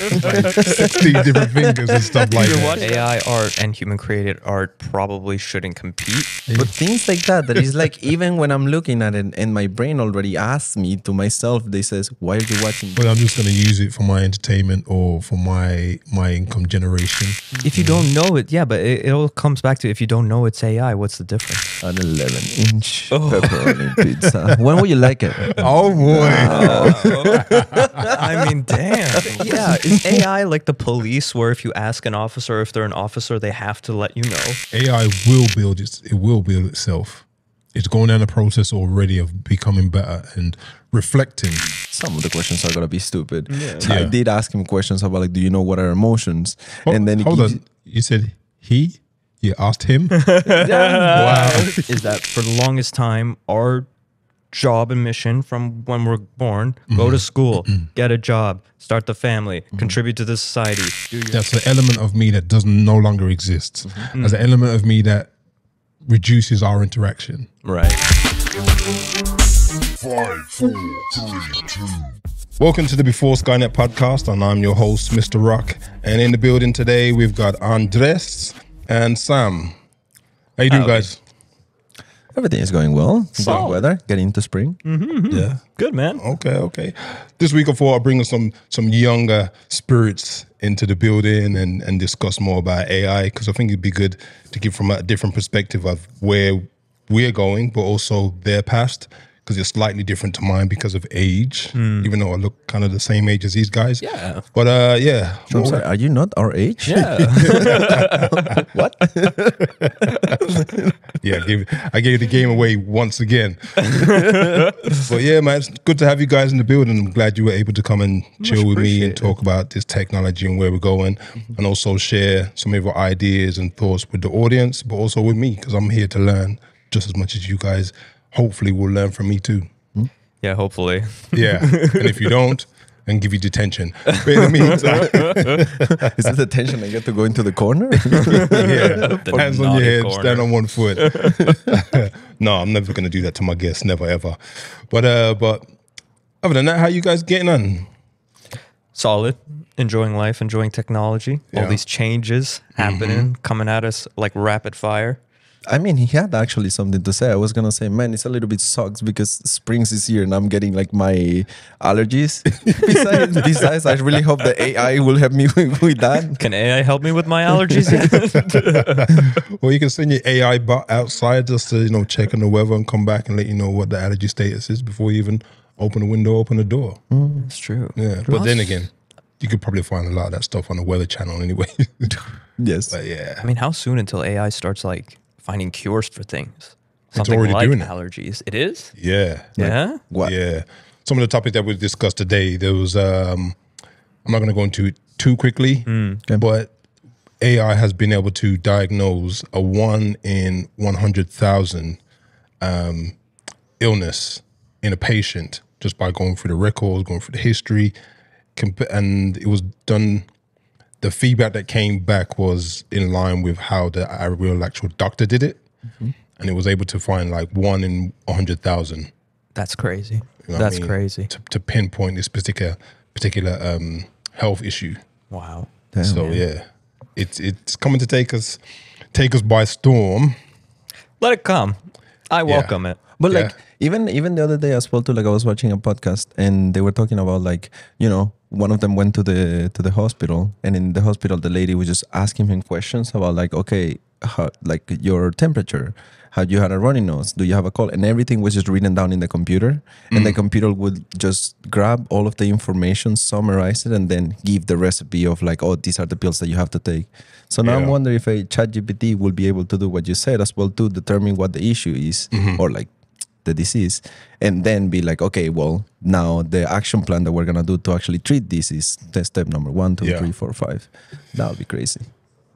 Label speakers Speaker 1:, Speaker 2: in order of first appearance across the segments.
Speaker 1: like 16 different fingers and stuff like that.
Speaker 2: AI art and human created art probably shouldn't compete.
Speaker 3: But things like that, that is like even when I'm looking at it and my brain already asks me to myself, they says, "Why are you watching?"
Speaker 1: But I'm just going to use it for my entertainment or for my my income generation.
Speaker 2: If you don't know it, yeah, but it, it all comes back to if you don't know it's AI, what's the difference?
Speaker 3: An 11 inch oh. pepperoni pizza. When will you like it?
Speaker 1: Oh boy.
Speaker 2: I mean, damn. Yeah, is AI like the police where if you ask an officer if they're an officer, they have to let you know?
Speaker 1: AI will build its, it will build itself. It's going down the process already of becoming better and reflecting.
Speaker 3: Some of the questions are gonna be stupid. yeah I did ask him questions about like, do you know what are emotions? Oh, and then he
Speaker 1: hold
Speaker 3: gives-
Speaker 1: on. You said he? You asked him?
Speaker 2: wow. Is that for the longest time, our job and mission from when we're born go to mm-hmm. school, mm-hmm. get a job, start the family, mm-hmm. contribute to the society,
Speaker 1: That's an element of me that doesn't no longer exists. As an element of me that reduces our interaction.
Speaker 2: right.
Speaker 4: Five, four, three, two.
Speaker 1: Welcome to the Before Skynet podcast, and I'm your host, Mr. Rock. And in the building today, we've got Andres and Sam. How you doing,
Speaker 2: Howdy.
Speaker 1: guys?
Speaker 3: Everything is going well. Good
Speaker 2: Solid.
Speaker 3: weather, getting into spring. Mm-hmm, mm-hmm.
Speaker 1: Yeah.
Speaker 2: Good man.
Speaker 1: Okay, okay. This week I thought I'll bring some some younger spirits into the building and and discuss more about AI because I think it'd be good to give from a different perspective of where we're going, but also their past because it's slightly different to mine because of age, even though I look kind of the same age as these guys.
Speaker 2: Yeah.
Speaker 1: But uh, yeah.
Speaker 3: I'm sorry, are you not our age?
Speaker 2: Yeah.
Speaker 3: what?
Speaker 1: Yeah, I gave, I gave the game away once again. but yeah, man, it's good to have you guys in the building. I'm glad you were able to come and chill with me and
Speaker 3: appreciated.
Speaker 1: talk about this technology and where we're going, and also share some of your ideas and thoughts with the audience, but also with me because I'm here to learn just as much as you guys. Hopefully, will learn from me too.
Speaker 2: yeah, hopefully.
Speaker 1: Yeah, and if you don't, then give you detention. But in the meantime,
Speaker 3: Is it the tension I get to go into the corner?
Speaker 1: yeah,
Speaker 2: The
Speaker 1: hands on your head,
Speaker 2: corner.
Speaker 1: stand on one foot. no, I'm never gonna do that to my guests, never ever. But uh, but other than that, how you guys getting on?
Speaker 2: Solid. Enjoying life, enjoying technology.
Speaker 1: Yeah.
Speaker 2: All these changes happening, coming at us like rapid fire.
Speaker 3: I mean, he had actually something to say. I was gonna say, man, it's a little bit sucks because springs is here and I'm getting like my allergies. besides, besides, I really hope the AI will help me with, with that.
Speaker 2: Can AI help me with my allergies?
Speaker 1: Well, you can send your AI bot outside just to you know check on the weather and come back and let you know what the allergy status is before you even open the window, open the door.
Speaker 2: Mm, it's true.
Speaker 1: Yeah, but then again, you could probably find a lot of that stuff on the Weather Channel anyway.
Speaker 3: Yes.
Speaker 1: but yeah,
Speaker 2: I mean, how soon until AI starts like finding cures for things? Something
Speaker 1: already
Speaker 2: like
Speaker 1: doing it.
Speaker 2: allergies. It is?
Speaker 1: yeah,
Speaker 2: Yeah.
Speaker 3: What?
Speaker 1: Yeah. Some of the topics that we discussed today, there was um I'm not gonna go into it too quickly, but AI has been able to diagnose a one in one hundred thousand um illness in a patient just by going through the records, going through the history. And it was done the feedback that came back was in line with how the real actual doctor did it. And it was able to find like one in a hundred thousand
Speaker 2: That's crazy.
Speaker 1: you know what I
Speaker 2: That's
Speaker 1: mean?
Speaker 2: crazy.
Speaker 1: To, to pinpoint this particular particular um, health issue.
Speaker 2: Wow.
Speaker 1: so yeah, it's it's coming to take us take us by storm.
Speaker 2: Let it come. I welcome it.
Speaker 3: But
Speaker 1: Yeah.
Speaker 3: like even even the other day as well too, like I was watching a podcast and they were talking about like, you know, one of them went to the to the hospital and in the hospital the lady was just asking him questions about like, okay, how, like your temperature, how you had a runny nose, do you have a cold? And everything was just written down in the computer. And the mm. computer would just grab all of the information, summarize it, and then give the recipe of like, oh, these are the pills that you have to take. So now I'm wondering if a chat GPT will be able to do what you said as well to determine what the issue is mm-hmm. or like the disease and then be like okay well now the action plan that we're gonna do to actually treat this is the step number one two
Speaker 1: Yeah.
Speaker 3: three four five that would be crazy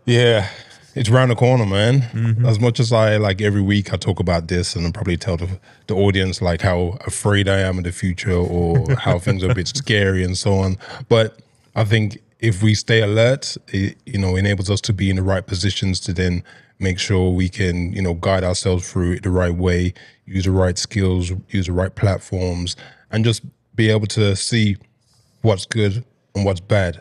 Speaker 1: Yeah, it's round the corner, man. Mm-hmm. As much as I like every week, I talk about this and I probably tell the, the audience like how afraid I am of the future or how things are a bit scary and so on. But I think if we stay alert, it you know enables us to be in the right positions to then make sure we can you know guide ourselves through it the right way, use the right skills, use the right platforms, and just be able to see what's good and what's bad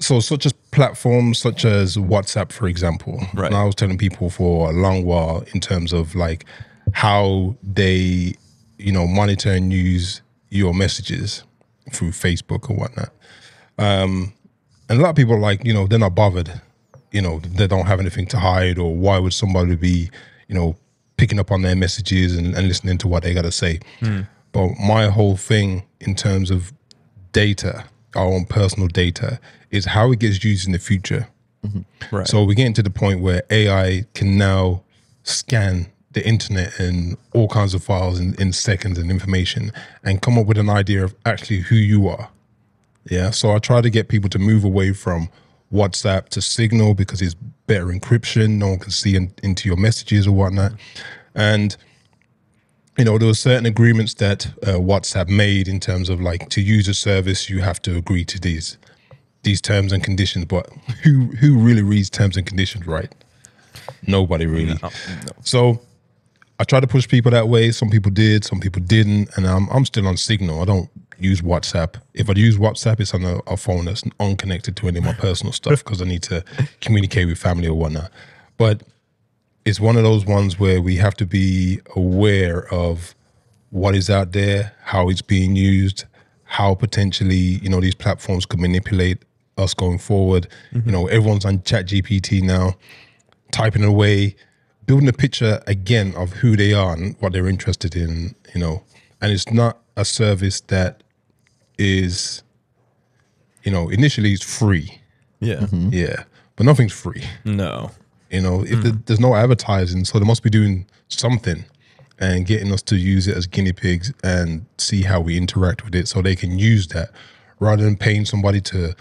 Speaker 1: so such as platforms such as WhatsApp, for example.
Speaker 2: Right.
Speaker 1: And I was telling people for a long while in terms of like how they, you know, monitor and use your messages through Facebook or whatnot. Um, and a lot of people are like, you know, they're not bothered. You know, they don't have anything to hide, or why would somebody be, you know, picking up on their messages and, and listening to what they got to say? Hmm. But my whole thing in terms of data, our own personal data, is how it gets used in the future. Mm-hmm.
Speaker 2: Right.
Speaker 1: So we're getting to the point where AI can now scan the internet and all kinds of files in, in seconds and information and come up with an idea of actually who you are. Yeah. So I try to get people to move away from WhatsApp to Signal because it's better encryption. No one can see in, into your messages or whatnot. And you know, there were certain agreements that uh, WhatsApp made in terms of like to use a service, you have to agree to these these terms and conditions. But who who really reads terms and conditions right? Nobody really. So I try to push people that way. Some people did, some people didn't, and I'm I'm still on Signal. I don't use WhatsApp. If I use WhatsApp, it's on a, a phone that's unconnected to any of my personal stuff because I need to communicate with family or whatnot. But it's one of those ones where we have to be aware of what is out there, how it's being used, how potentially you know these platforms could manipulate us going forward. You mm-hmm. know, everyone's on Chat GPT now, typing away, building a picture again of who they are and what they're interested in. You know, and it's not a service that is, you know, initially it's free.
Speaker 2: yeah. Mm-hmm.
Speaker 1: Yeah, but nothing's free.
Speaker 2: No.
Speaker 1: You know, if there- mm. there's no advertising, so they must be doing something and getting us to use it as guinea pigs and see how we interact with it so they can use that rather than paying somebody to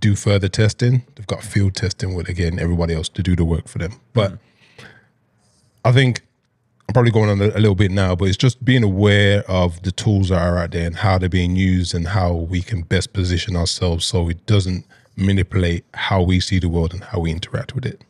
Speaker 1: do further testing. They've got field testing with, again, everybody else to do the work for them. But mm. I think I'm probably going on a, a little bit now, but it's just being aware of the tools that are out there and how they're being used and how we can best position ourselves so it doesn't manipulate how we see the world and how we interact with it.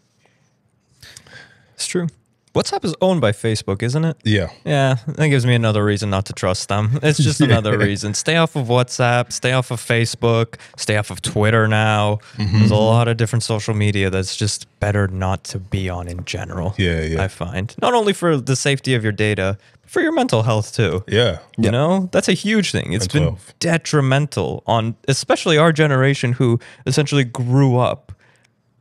Speaker 2: It's true. WhatsApp is owned by Facebook, isn't it?
Speaker 1: Yeah.
Speaker 2: Yeah, that gives me another reason not to trust them. It's just another reason. Stay off of WhatsApp, stay off of Facebook, stay off of Twitter now.
Speaker 1: Mm-hmm.
Speaker 2: There's a lot of different social media that's just better not to be on in general.
Speaker 1: Yeah, yeah.
Speaker 2: I find. Not only for the safety of your data, but for your mental health too.
Speaker 1: Yeah.
Speaker 2: You know, that's a huge thing. It's
Speaker 1: Mental
Speaker 2: been
Speaker 1: health.
Speaker 2: detrimental on especially our generation who essentially grew up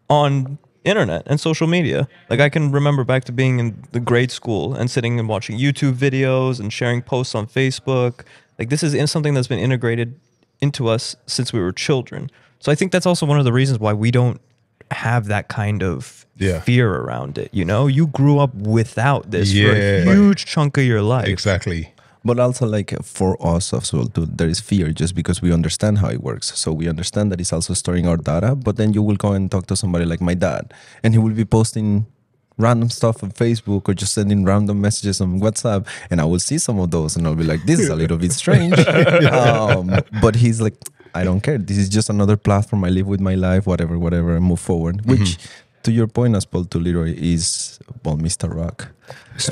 Speaker 2: on internet and social media. Like I can remember back to being in the grade school and sitting and watching YouTube videos and sharing posts on Facebook. Like this is in something that's been integrated into us since we were children. So I think that's also one of the reasons why we don't have that kind of
Speaker 1: Yeah.
Speaker 2: fear around it. You know, you grew up without this for a huge chunk of your life.
Speaker 1: Exactly.
Speaker 3: But also, like for us as well, too, there is fear just because we understand how it works. So we understand that it's also storing our data. But then you will go and talk to somebody like my dad, and he will be posting random stuff on Facebook or just sending random messages on WhatsApp, and I will see some of those, and I'll be like, "This is a little bit strange." um, but he's like, "I don't care. This is just another platform. I live with my life, whatever, whatever, and move forward." Which, to your point, as Paul to Leroy, is well, Mr. Rock.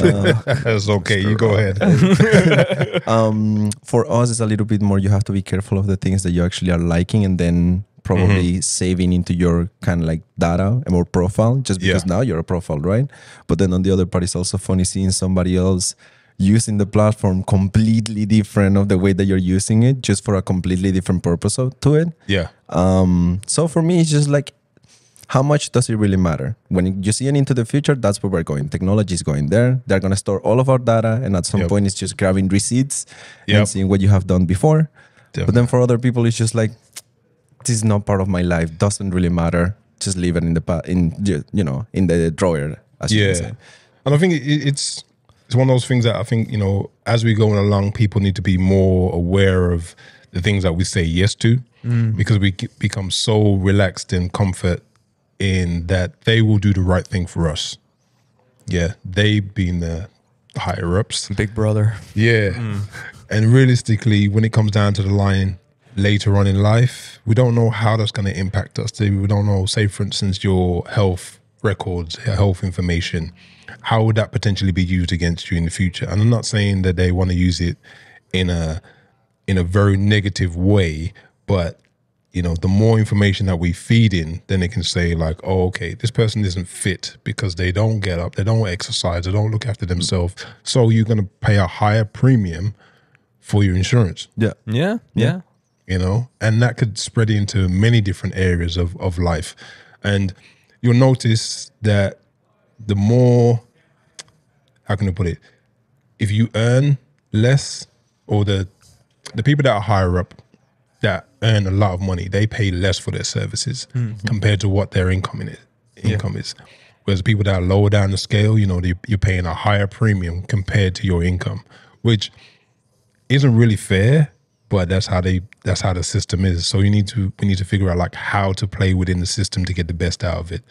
Speaker 3: Uh,
Speaker 1: That's okay. You go ahead.
Speaker 3: um, for us, it's a little bit more. You have to be careful of the things that you actually are liking, and then probably saving into your kind of like data and more profile, just because
Speaker 1: Yeah.
Speaker 3: now you're a profile, right? But then on the other part, it's also funny seeing somebody else using the platform completely different of the way that you're using it, just for a completely different purpose of, to it.
Speaker 1: Yeah.
Speaker 3: Um, so for me, it's just like, how much does it really matter? When you see it into the future, that's where we're going. Technology is going there. They're going to store all of our data, and at some
Speaker 1: Yep.
Speaker 3: point, it's just grabbing receipts
Speaker 1: Yep.
Speaker 3: and seeing what you have done before. But then for other people, it's just like, this is not part of my life. Doesn't really matter. Just leave it in the in you know in the drawer. As you
Speaker 1: Yeah.
Speaker 3: say.
Speaker 1: And I think it's it's one of those things that I think you know as we go along, people need to be more aware of the things that we say yes to, mm. because we become so relaxed in comfort in that they will do the right thing for us. Yeah, they being the higher ups.
Speaker 2: Big brother.
Speaker 1: Yeah. Mm. And realistically, when it comes down to the line later on in life, we don't know how that's going to impact us. We don't know, say, for instance, your health records, your health information, how would that potentially be used against you in the future? And I'm not saying that they want to use it in a in a very negative way, but you know, the more information that we feed in, then they can say like, oh, okay, this person isn't fit because they don't get up, they don't exercise, they don't look after themselves. So you're going to pay a higher premium for your insurance
Speaker 3: Yeah.
Speaker 2: Yeah, yeah.
Speaker 1: you know, and that could spread into many different areas of, of life. And you'll notice that the more, how can I put it, if you earn less, or the the people that are higher up that earn a lot of money, they pay less for their services hmm. compared to what their income is. Income is. Whereas people that are lower down the scale, you know, they, you're paying a higher premium compared to your income, which isn't really fair, but that's how they that's how the system is. So you need to we need to figure out like how to play within the system to get the best out of it.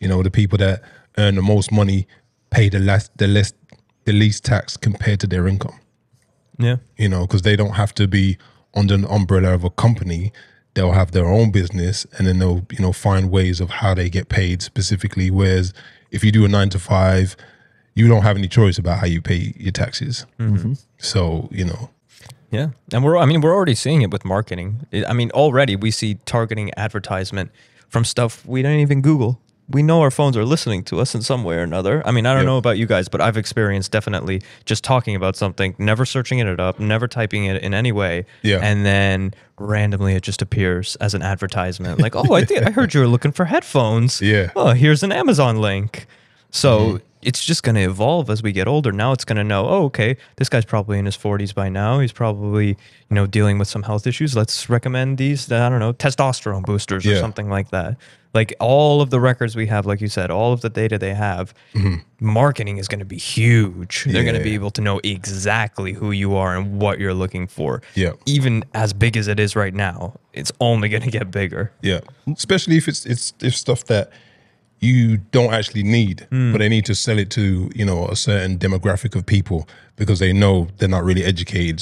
Speaker 1: You know, the people that earn the most money pay the less the less the least tax compared to their income.
Speaker 2: Yeah.
Speaker 1: You know, because they don't have to be under the umbrella of a company. They'll have their own business, and then they'll you know find ways of how they get paid specifically. Whereas if you do a nine to five, you don't have any choice about how you pay your taxes. Mm-hmm. So you know,
Speaker 2: Yeah, and we're I mean we're already seeing it with marketing. I I mean already we see targeting advertisement from stuff we don't even Google. We know our phones are listening to us in some way or another. I mean, I don't
Speaker 1: Yep.
Speaker 2: know about you guys, but I've experienced definitely just talking about something, never searching it up, never typing it in any way,
Speaker 1: Yeah.
Speaker 2: and then randomly it just appears as an advertisement. Like, oh, I think I heard you were looking for headphones.
Speaker 1: Yeah.
Speaker 2: Oh, here's an Amazon link. So mm-hmm. it's just going to evolve as we get older. Now it's going to know, oh, okay, this guy's probably in his 40s by now. He's probably, you know, dealing with some health issues. Let's recommend these, I don't know, testosterone boosters or something like that. Like all of the records we have, like you said, all of the data they have, mm-hmm. marketing is going to be huge. They're going to be able to know exactly who you are and what you're looking for.
Speaker 1: Yeah.
Speaker 2: Even as big as it is right now, it's only going to get bigger.
Speaker 1: Yeah, especially if it's it's if stuff that you don't actually need, hmm. but they need to sell it to you know a certain demographic of people because they know they're not really educated.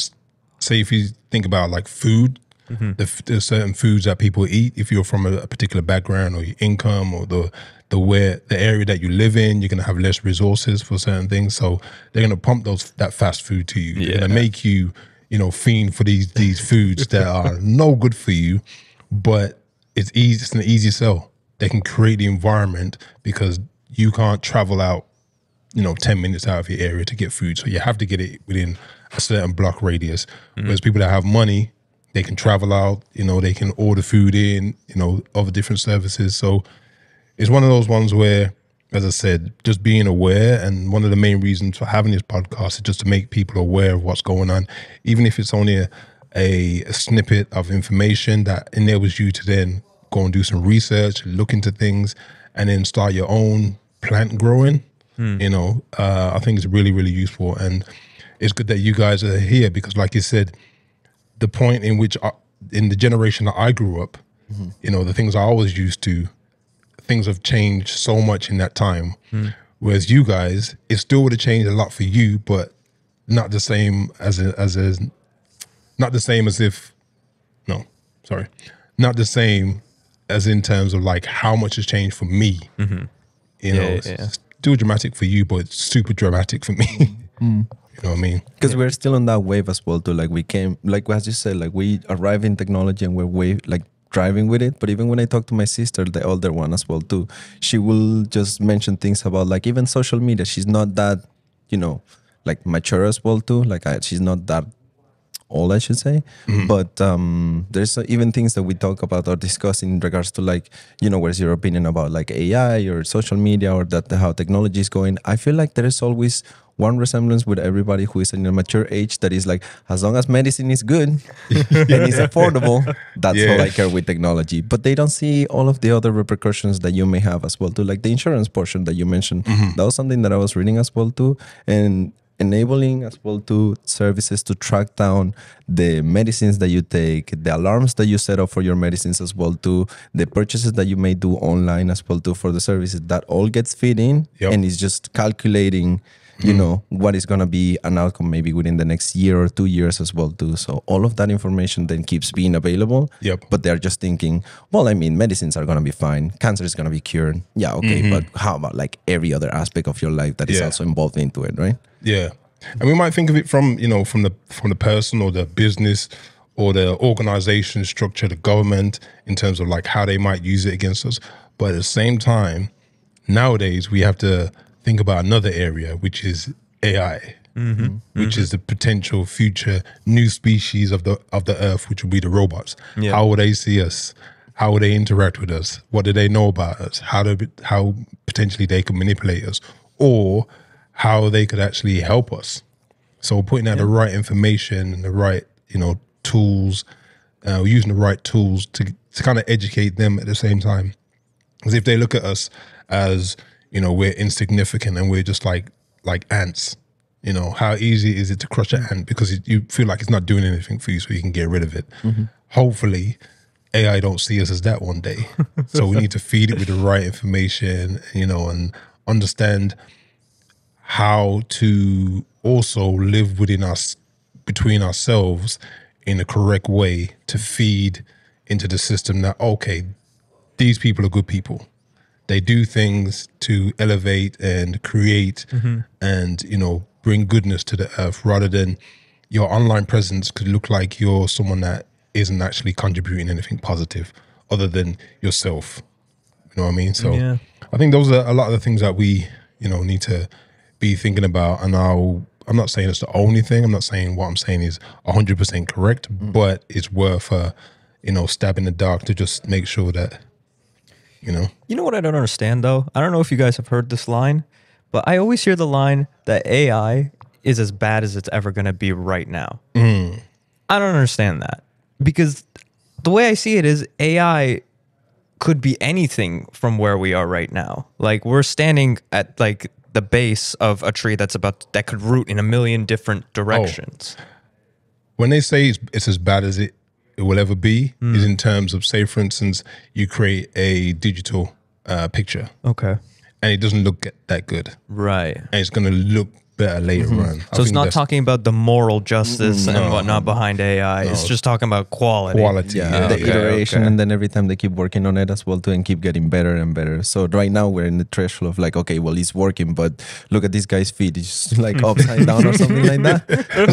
Speaker 1: Say if you think about like food, Mm-hmm. the, f- there's certain foods that people eat. If you're from a, a particular background or your income or the the where the area that you live in, you're gonna have less resources for certain things. So they're gonna pump those that fast food to you. They're gonna make you you know fiend for these these foods that are no good for you, but it's easy. It's an easy sell. They can create the environment because you can't travel out, you know, ten minutes out of your area to get food. So you have to get it within a certain block radius. Mm-hmm. Whereas people that have money, they can travel out. You know, they can order food in. You know, other different services. So it's one of those ones where, as I said, just being aware. And one of the main reasons for having this podcast is just to make people aware of what's going on, even if it's only a, a, a snippet of information that enables you to then go and do some research, look into things, and then start your own plant growing. You know, uh, I think it's really, really useful. And it's good that you guys are here because, like you said, the point in which I, in the generation that I grew up, you know, the things I was used to, things have changed so much in that time. Hmm. Whereas you guys, it still would have changed a lot for you, but not the same as a, as a, not the same as if, no, sorry, not the same as in terms of like how much has changed for me. Mm-hmm. You know,
Speaker 2: Yeah,
Speaker 1: it's
Speaker 2: yeah.
Speaker 1: still dramatic for you, but it's super dramatic for me. Hmm. You know what I mean?
Speaker 3: because we're still on that wave as well too. Like we came like as you said like we arrive in technology and we're way like driving with it. But even when i talk to my sister the older one as well too she will just mention things about like even social media. She's not that you know like mature as well too. Like I, she's not that old i should say. But um there's uh, even things that we talk about or discuss in regards to like you know where's your opinion about like ai or social media or that how technology is going. I feel like there is always one resemblance with everybody who is in a mature age that is like as long as medicine is good and it's affordable that's all i care with technology. But they don't see all of the other repercussions that you may have as well too like the insurance portion that you mentioned. That was something that i was reading as well too. And enabling as well to services to track down the medicines that you take the alarms that you set up for your medicines as well too the purchases that you may do online as well too for the services that all gets fit in
Speaker 1: Yep.
Speaker 3: and it's just calculating you mm. know what is going to be an outcome maybe within the next year or two years as well too. So all of that information then keeps being available.
Speaker 1: Yep.
Speaker 3: but they're just thinking well i mean medicines are going to be fine. Cancer is going to be cured. Yeah okay mm-hmm. but how about like every other aspect of your life that is
Speaker 1: Yeah.
Speaker 3: also involved into it right?
Speaker 1: Yeah, and we might think of it from you know from the from the person or the business or the organization structure, the government, in terms of like how they might use it against us. But at the same time, nowadays we have to think about another area, which is AI, which is the potential future new species of the of the Earth, which will be the robots.
Speaker 2: Yeah.
Speaker 1: How will they see us? How will they interact with us? What do they know about us? How do how potentially they can manipulate us, or how they could actually help us? So putting out the right information and the right, you know, tools, uh, using the right tools to to kind of educate them at the same time. Because if they look at us as, you know, we're insignificant and we're just like like ants, you know, how easy is it to crush an ant because it, you feel like it's not doing anything for you, so you can get rid of it. Mm-hmm. Hopefully, AI don't see us as that one day. so we need to feed it with the right information, you know, and understand how to also live within us between ourselves in the correct way to feed into the system that okay these people are good people they do things to elevate and create and you know bring goodness to the earth rather than your online presence could look like you're someone that isn't actually contributing anything positive other than yourself. You know what i mean? So
Speaker 2: Yeah.
Speaker 1: i think those are a lot of the things that we you know need to be thinking about. And i'll i'm not saying it's the only thing. I'm not saying what i'm saying is 100% correct but it's worth uh you know stab in the dark to just make sure that you know
Speaker 2: You know what I don't understand though? I don't know if you guys have heard this line, but I always hear the line that AI is as bad as it's ever going to be right now. Hmm. I don't understand that because the way I see it is AI could be anything from where we are right now. Like we're standing at like the base of a tree that's about that could root in a million different oh. directions.
Speaker 1: when they say it's, it's as bad as it, it will ever be is in terms of say for instance you create a digital uh, picture
Speaker 2: Okay.
Speaker 1: and it doesn't look that good
Speaker 2: Right.
Speaker 1: and it's going to look better later mm-hmm. on I
Speaker 2: So it's not talking about the moral justice and whatnot behind AI. It's just talking about quality.
Speaker 1: quality
Speaker 3: Yeah,
Speaker 1: yeah,
Speaker 3: the
Speaker 2: okay,
Speaker 3: iteration,
Speaker 2: okay.
Speaker 3: and then every time they keep working on it as well too, and keep getting better and better. So right now we're in the threshold of like, okay, well, it's working, but look at this guy's feet; it's like upside down or something like that.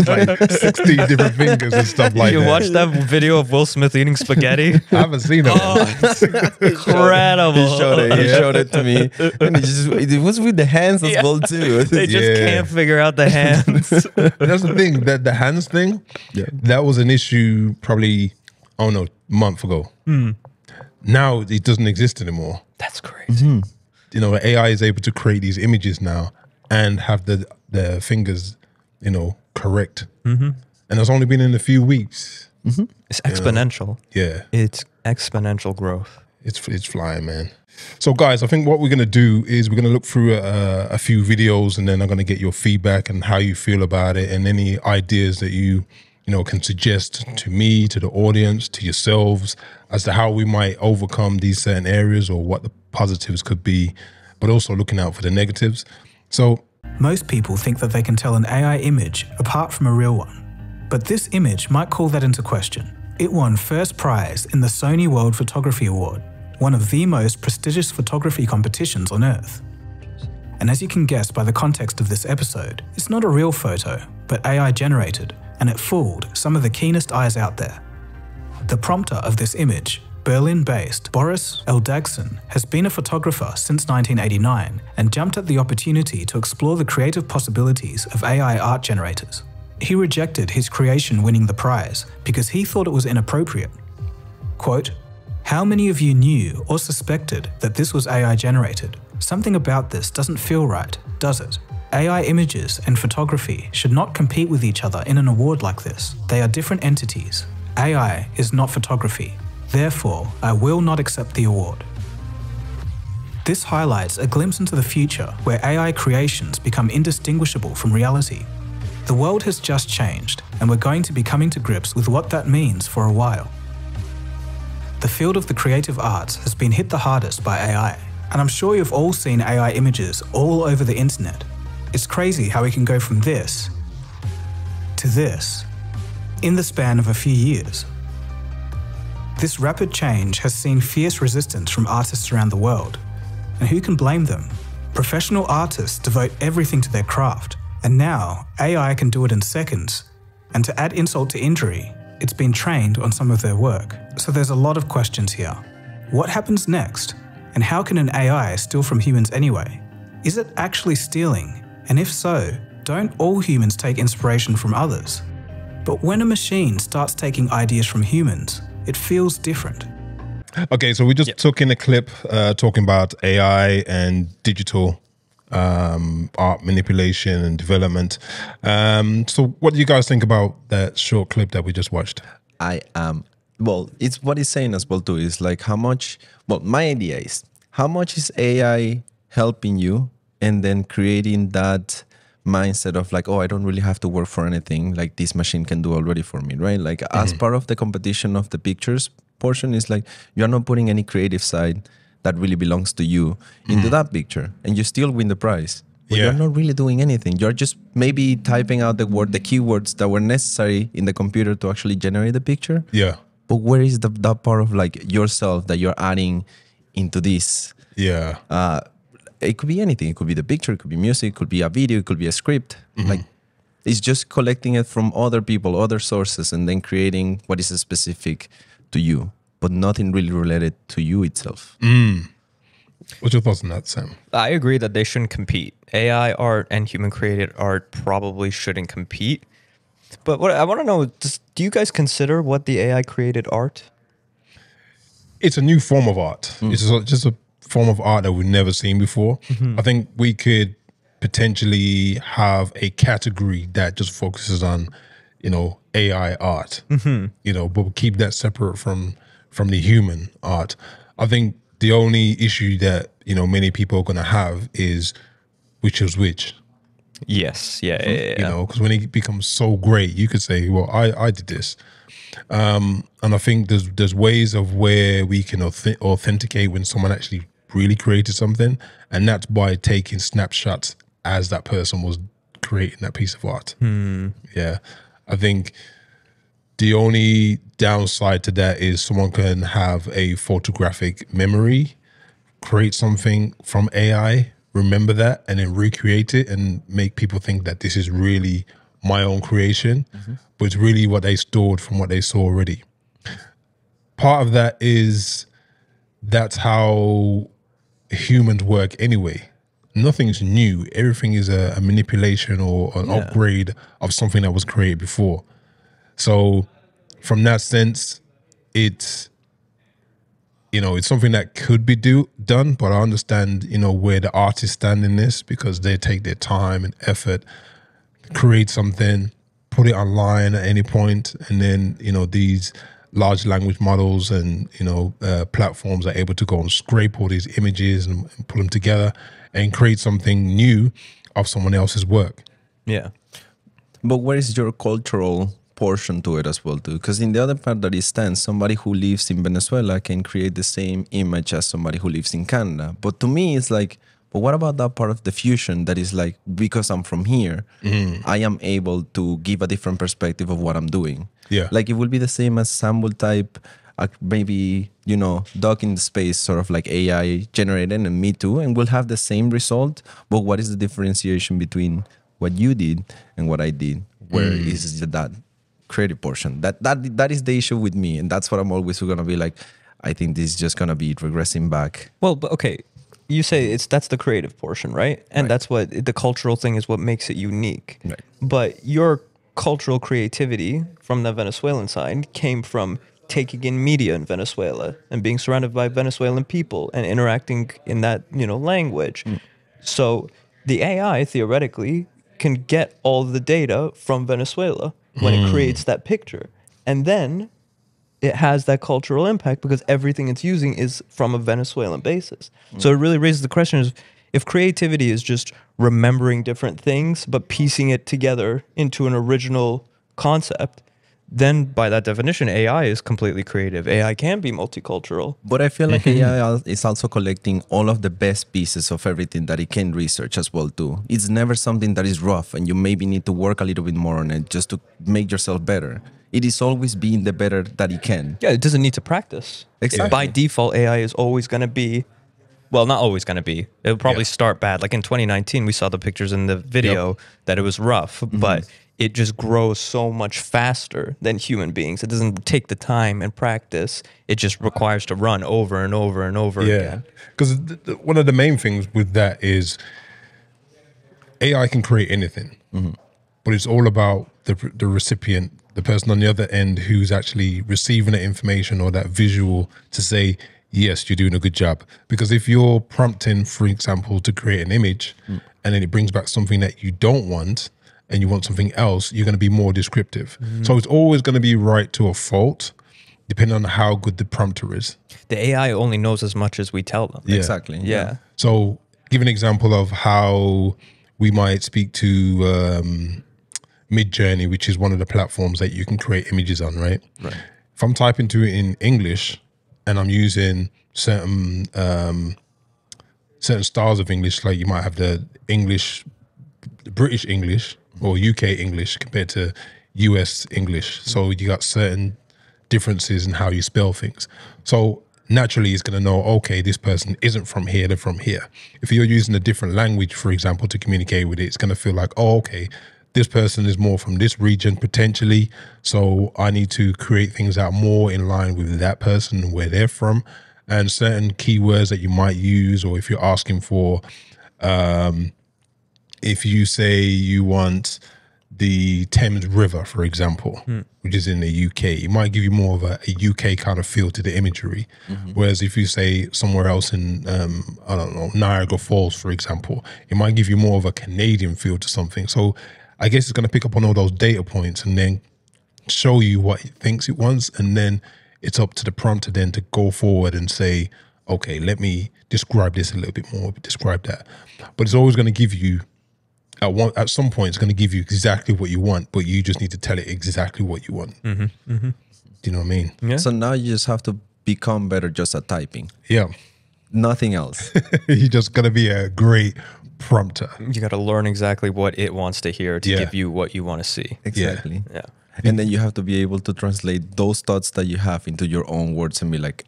Speaker 1: like 16 different fingers and stuff like that.
Speaker 2: you watched that video of Will Smith eating spaghetti?
Speaker 1: I haven't seen oh, it
Speaker 2: Incredible.
Speaker 3: He showed it. He showed it to me, and it just it was with the hands as
Speaker 2: Yeah.
Speaker 3: well too.
Speaker 2: They just
Speaker 1: Yeah.
Speaker 2: can't figure out the hands.
Speaker 1: that's the thing that the hands thing Yeah. that was an issue probably I don't no month ago hmm. now it doesn't exist anymore
Speaker 2: That's crazy. Mm-hmm.
Speaker 1: you know ai is able to create these images now and have the the fingers you know correct mm-hmm. and it's only been in a few weeks mm-hmm.
Speaker 2: It's exponential.
Speaker 1: yeah
Speaker 2: It's exponential growth.
Speaker 1: It's it's flying, man. So, guys, I think what we're gonna do is we're gonna look through a, a few videos, and then I'm gonna get your feedback and how you feel about it, and any ideas that you you know can suggest to me, to the audience, to yourselves, as to how we might overcome these certain areas or what the positives could be, but also looking out for the negatives. So,
Speaker 5: Most people think that they can tell an AI image apart from a real one. But this image might call that into question. It won first prize in the Sony World Photography Award, one of the most prestigious photography competitions on Earth. And as you can guess by the context of this episode, it's not a real photo, but AI generated, and it fooled some of the keenest eyes out there. The prompter of this image, Berlin based Boris Eldagsen, has been a photographer since 1989 and jumped at the opportunity to explore the creative possibilities of AI art generators. He rejected his creation winning the prize because he thought it was inappropriate. Quote, How many of you knew or suspected that this was AI generated? Something about this doesn't feel right, does it? AI images and photography should not compete with each other in an award like this. They are different entities. AI is not photography. Therefore, I will not accept the award. This highlights a glimpse into the future where AI creations become indistinguishable from reality. The world has just changed, and we're going to be coming to grips with what that means for a while. The field of the creative arts has been hit the hardest by AI, and I'm sure you've all seen AI images all over the internet. It's crazy how we can go from this to this in the span of a few years. This rapid change has seen fierce resistance from artists around the world, and who can blame them? Professional artists devote everything to their craft, and now AI can do it in seconds. And to add insult to injury, it's been trained on some of their work. So there's a lot of questions here. What happens next? And how can an AI steal from humans anyway? Is it actually stealing? And if so, don't all humans take inspiration from others? But when a machine starts taking ideas from humans, it feels different.
Speaker 1: Okay, so we just took in a clip uh, talking about AI and digital um, art manipulation and development. Um, so, what do you guys think about that short clip that we just watched?
Speaker 3: I am well, it's what he's saying as well too. Is like how much well, my idea is how much is AI helping you and then creating that mindset of like, oh, I don't really have to work for anything, like this machine can do already for me, right? Like as part of the competition of the pictures portion is like you're not putting any creative side that really belongs to you into that picture and you still win the prize. But
Speaker 1: Yeah.
Speaker 3: you're not really doing anything. You're just maybe typing out the word, the keywords that were necessary in the computer to actually generate the picture.
Speaker 1: Yeah,
Speaker 3: But where is the, that part of like yourself that you're adding into this?
Speaker 1: yeah,
Speaker 3: Uh, it could be anything. It could be the picture, it could be music, it could be a video, it could be a script. Like it's just collecting it from other people, other sources, and then creating what is specific to you, but nothing really related to you itself. Mm.
Speaker 1: What's your thoughts on that, Sam?
Speaker 2: I agree that they shouldn't compete. AI art and human created art probably shouldn't compete. But what I want to know is do you guys consider what the AI created art?
Speaker 1: It's a new form of art. Hmm. It's just a, just a form of art that we've never seen before. Mm-hmm. I think we could potentially have a category that just focuses on, you know, AI art. Mm-hmm. You know, but we'll keep that separate from from the human art. I think the only issue that you know many people are going to have is which is which.
Speaker 2: Yes. Yeah. yeah, yeah,
Speaker 1: you know because when it becomes so great you could say well i i did this um and i think there's there's ways of where we can auth- authenticate when someone actually really created something and that's by taking snapshots as that person was creating that piece of art yeah i think the only downside to that is someone can have a photographic memory create something from AI, remember that, and then recreate it and make people think that this is really my own creation, mm-hmm. but it's really what they stored from what they saw already. Part of that is that's how humans work anyway. Nothing's new. Everything is a, a manipulation or an upgrade of something that was created before. So, from that sense, it's you know, it's something that could be do done, but I understand, you know, where the artists stand in this because they take their time and effort, create something, put it online at any point, and then, you know, these large language models and, you know, uh, platforms are able to go and scrape all these images and, and put them together and create something new of someone else's work.
Speaker 2: Yeah.
Speaker 3: But where is your cultural portion to it as well too? Because in the other part that it stands, somebody who lives in Venezuela can create the same image as somebody who lives in Canada. But to me, it's like, but what about that part of the fusion that is like because I'm from here, I am able to give a different perspective of what I'm doing.
Speaker 1: Yeah.
Speaker 3: Like it will be the same as sample type uh, maybe, you know, dog in the space, sort of like AI generated and me too, and we'll have the same result. But what is the differentiation between what you did and what I did? Where is that creative portion? That that that is the issue with me, and that's what I'm always gonna be like. I think this is just gonna be regressing back.
Speaker 2: Well, but okay, you say it's that's the creative portion, right? And that's what the cultural thing is what makes it unique.
Speaker 3: Right.
Speaker 2: But your cultural creativity from the Venezuelan side came from taking in media in Venezuela and being surrounded by Venezuelan people and interacting in that, you know, language. Mm. So the AI theoretically can get all the data from Venezuela when it hmm. creates that picture. And then it has that cultural impact because everything it's using is from a Venezuelan basis. So it hmm. really raises the question is if creativity is just remembering different things but piecing it together into an original concept, then by that definition AI is completely creative. AI can be multicultural.
Speaker 3: But I feel like AI is also collecting all of the best pieces of everything that it can research as well too. It's never something that is rough and you maybe need to work a little bit more on it just to make yourself better. It is always being the better that it can.
Speaker 2: Yeah, it doesn't need to practice.
Speaker 3: Exactly.
Speaker 2: By default, AI is always going to be, well, not always going to be. It'll probably
Speaker 1: Yeah.
Speaker 2: start bad. Like in 2019, we saw the pictures in the video that it was rough, but mm-hmm. It just grows so much faster than human beings. It doesn't take the time and practice. It just requires to run over and over and over
Speaker 1: Yeah,
Speaker 2: again.
Speaker 1: because one of the main things with that is AI can create anything, mm-hmm. but it's all about the the recipient, the person on the other end who's actually receiving that information or that visual to say, yes, you're doing a good job. Because if you're prompting, for example, to create an image, mm. and then it brings back something that you don't want. And you want something else, you're going to be more descriptive. So it's always going to be right to a fault, depending on how good the prompter is.
Speaker 2: The AI only knows as much as we tell them.
Speaker 1: Yeah.
Speaker 3: Exactly.
Speaker 2: Yeah.
Speaker 1: So, give an example of how we might speak to um, Midjourney, which is one of the platforms that you can create images on, right? Right. If I'm typing to it in English and I'm using certain um, certain styles of English, like you might have the English, the British English or UK English compared to US English. So you got certain differences in how you spell things. So naturally, it's going to know, okay, this person isn't from here, they're from here. If you're using a different language, for example, to communicate with it, it's going to feel like, oh, okay, this person is more from this region potentially. So I need to create things that are more in line with that person, where they're from, and certain keywords that you might use, or if you're asking for, um, if you say you want the Thames River, for example, which is in the UK, it might give you more of a, a UK kind of feel to the imagery. Whereas if you say somewhere else in, um, I don't know, Niagara Falls, for example, it might give you more of a Canadian feel to something. So I guess it's going to pick up on all those data points and then show you what it thinks it wants. And then it's up to the prompter then to go forward and say, okay, let me describe this a little bit more, describe that. But it's always going to give you at one at some point it's going to give you exactly what you want, but you just need to tell it exactly what you want. Mm-hmm, mm-hmm. Do you know what I mean?
Speaker 2: Yeah.
Speaker 3: So now you just have to become better just at typing.
Speaker 1: Yeah.
Speaker 3: Nothing else.
Speaker 1: You're just going to be a great prompter.
Speaker 2: you got to learn exactly what it wants to hear to
Speaker 1: Yeah.
Speaker 2: give you what you want to see.
Speaker 3: exactly.
Speaker 2: Yeah.
Speaker 3: And then you have to be able to translate those thoughts that you have into your own words and be like,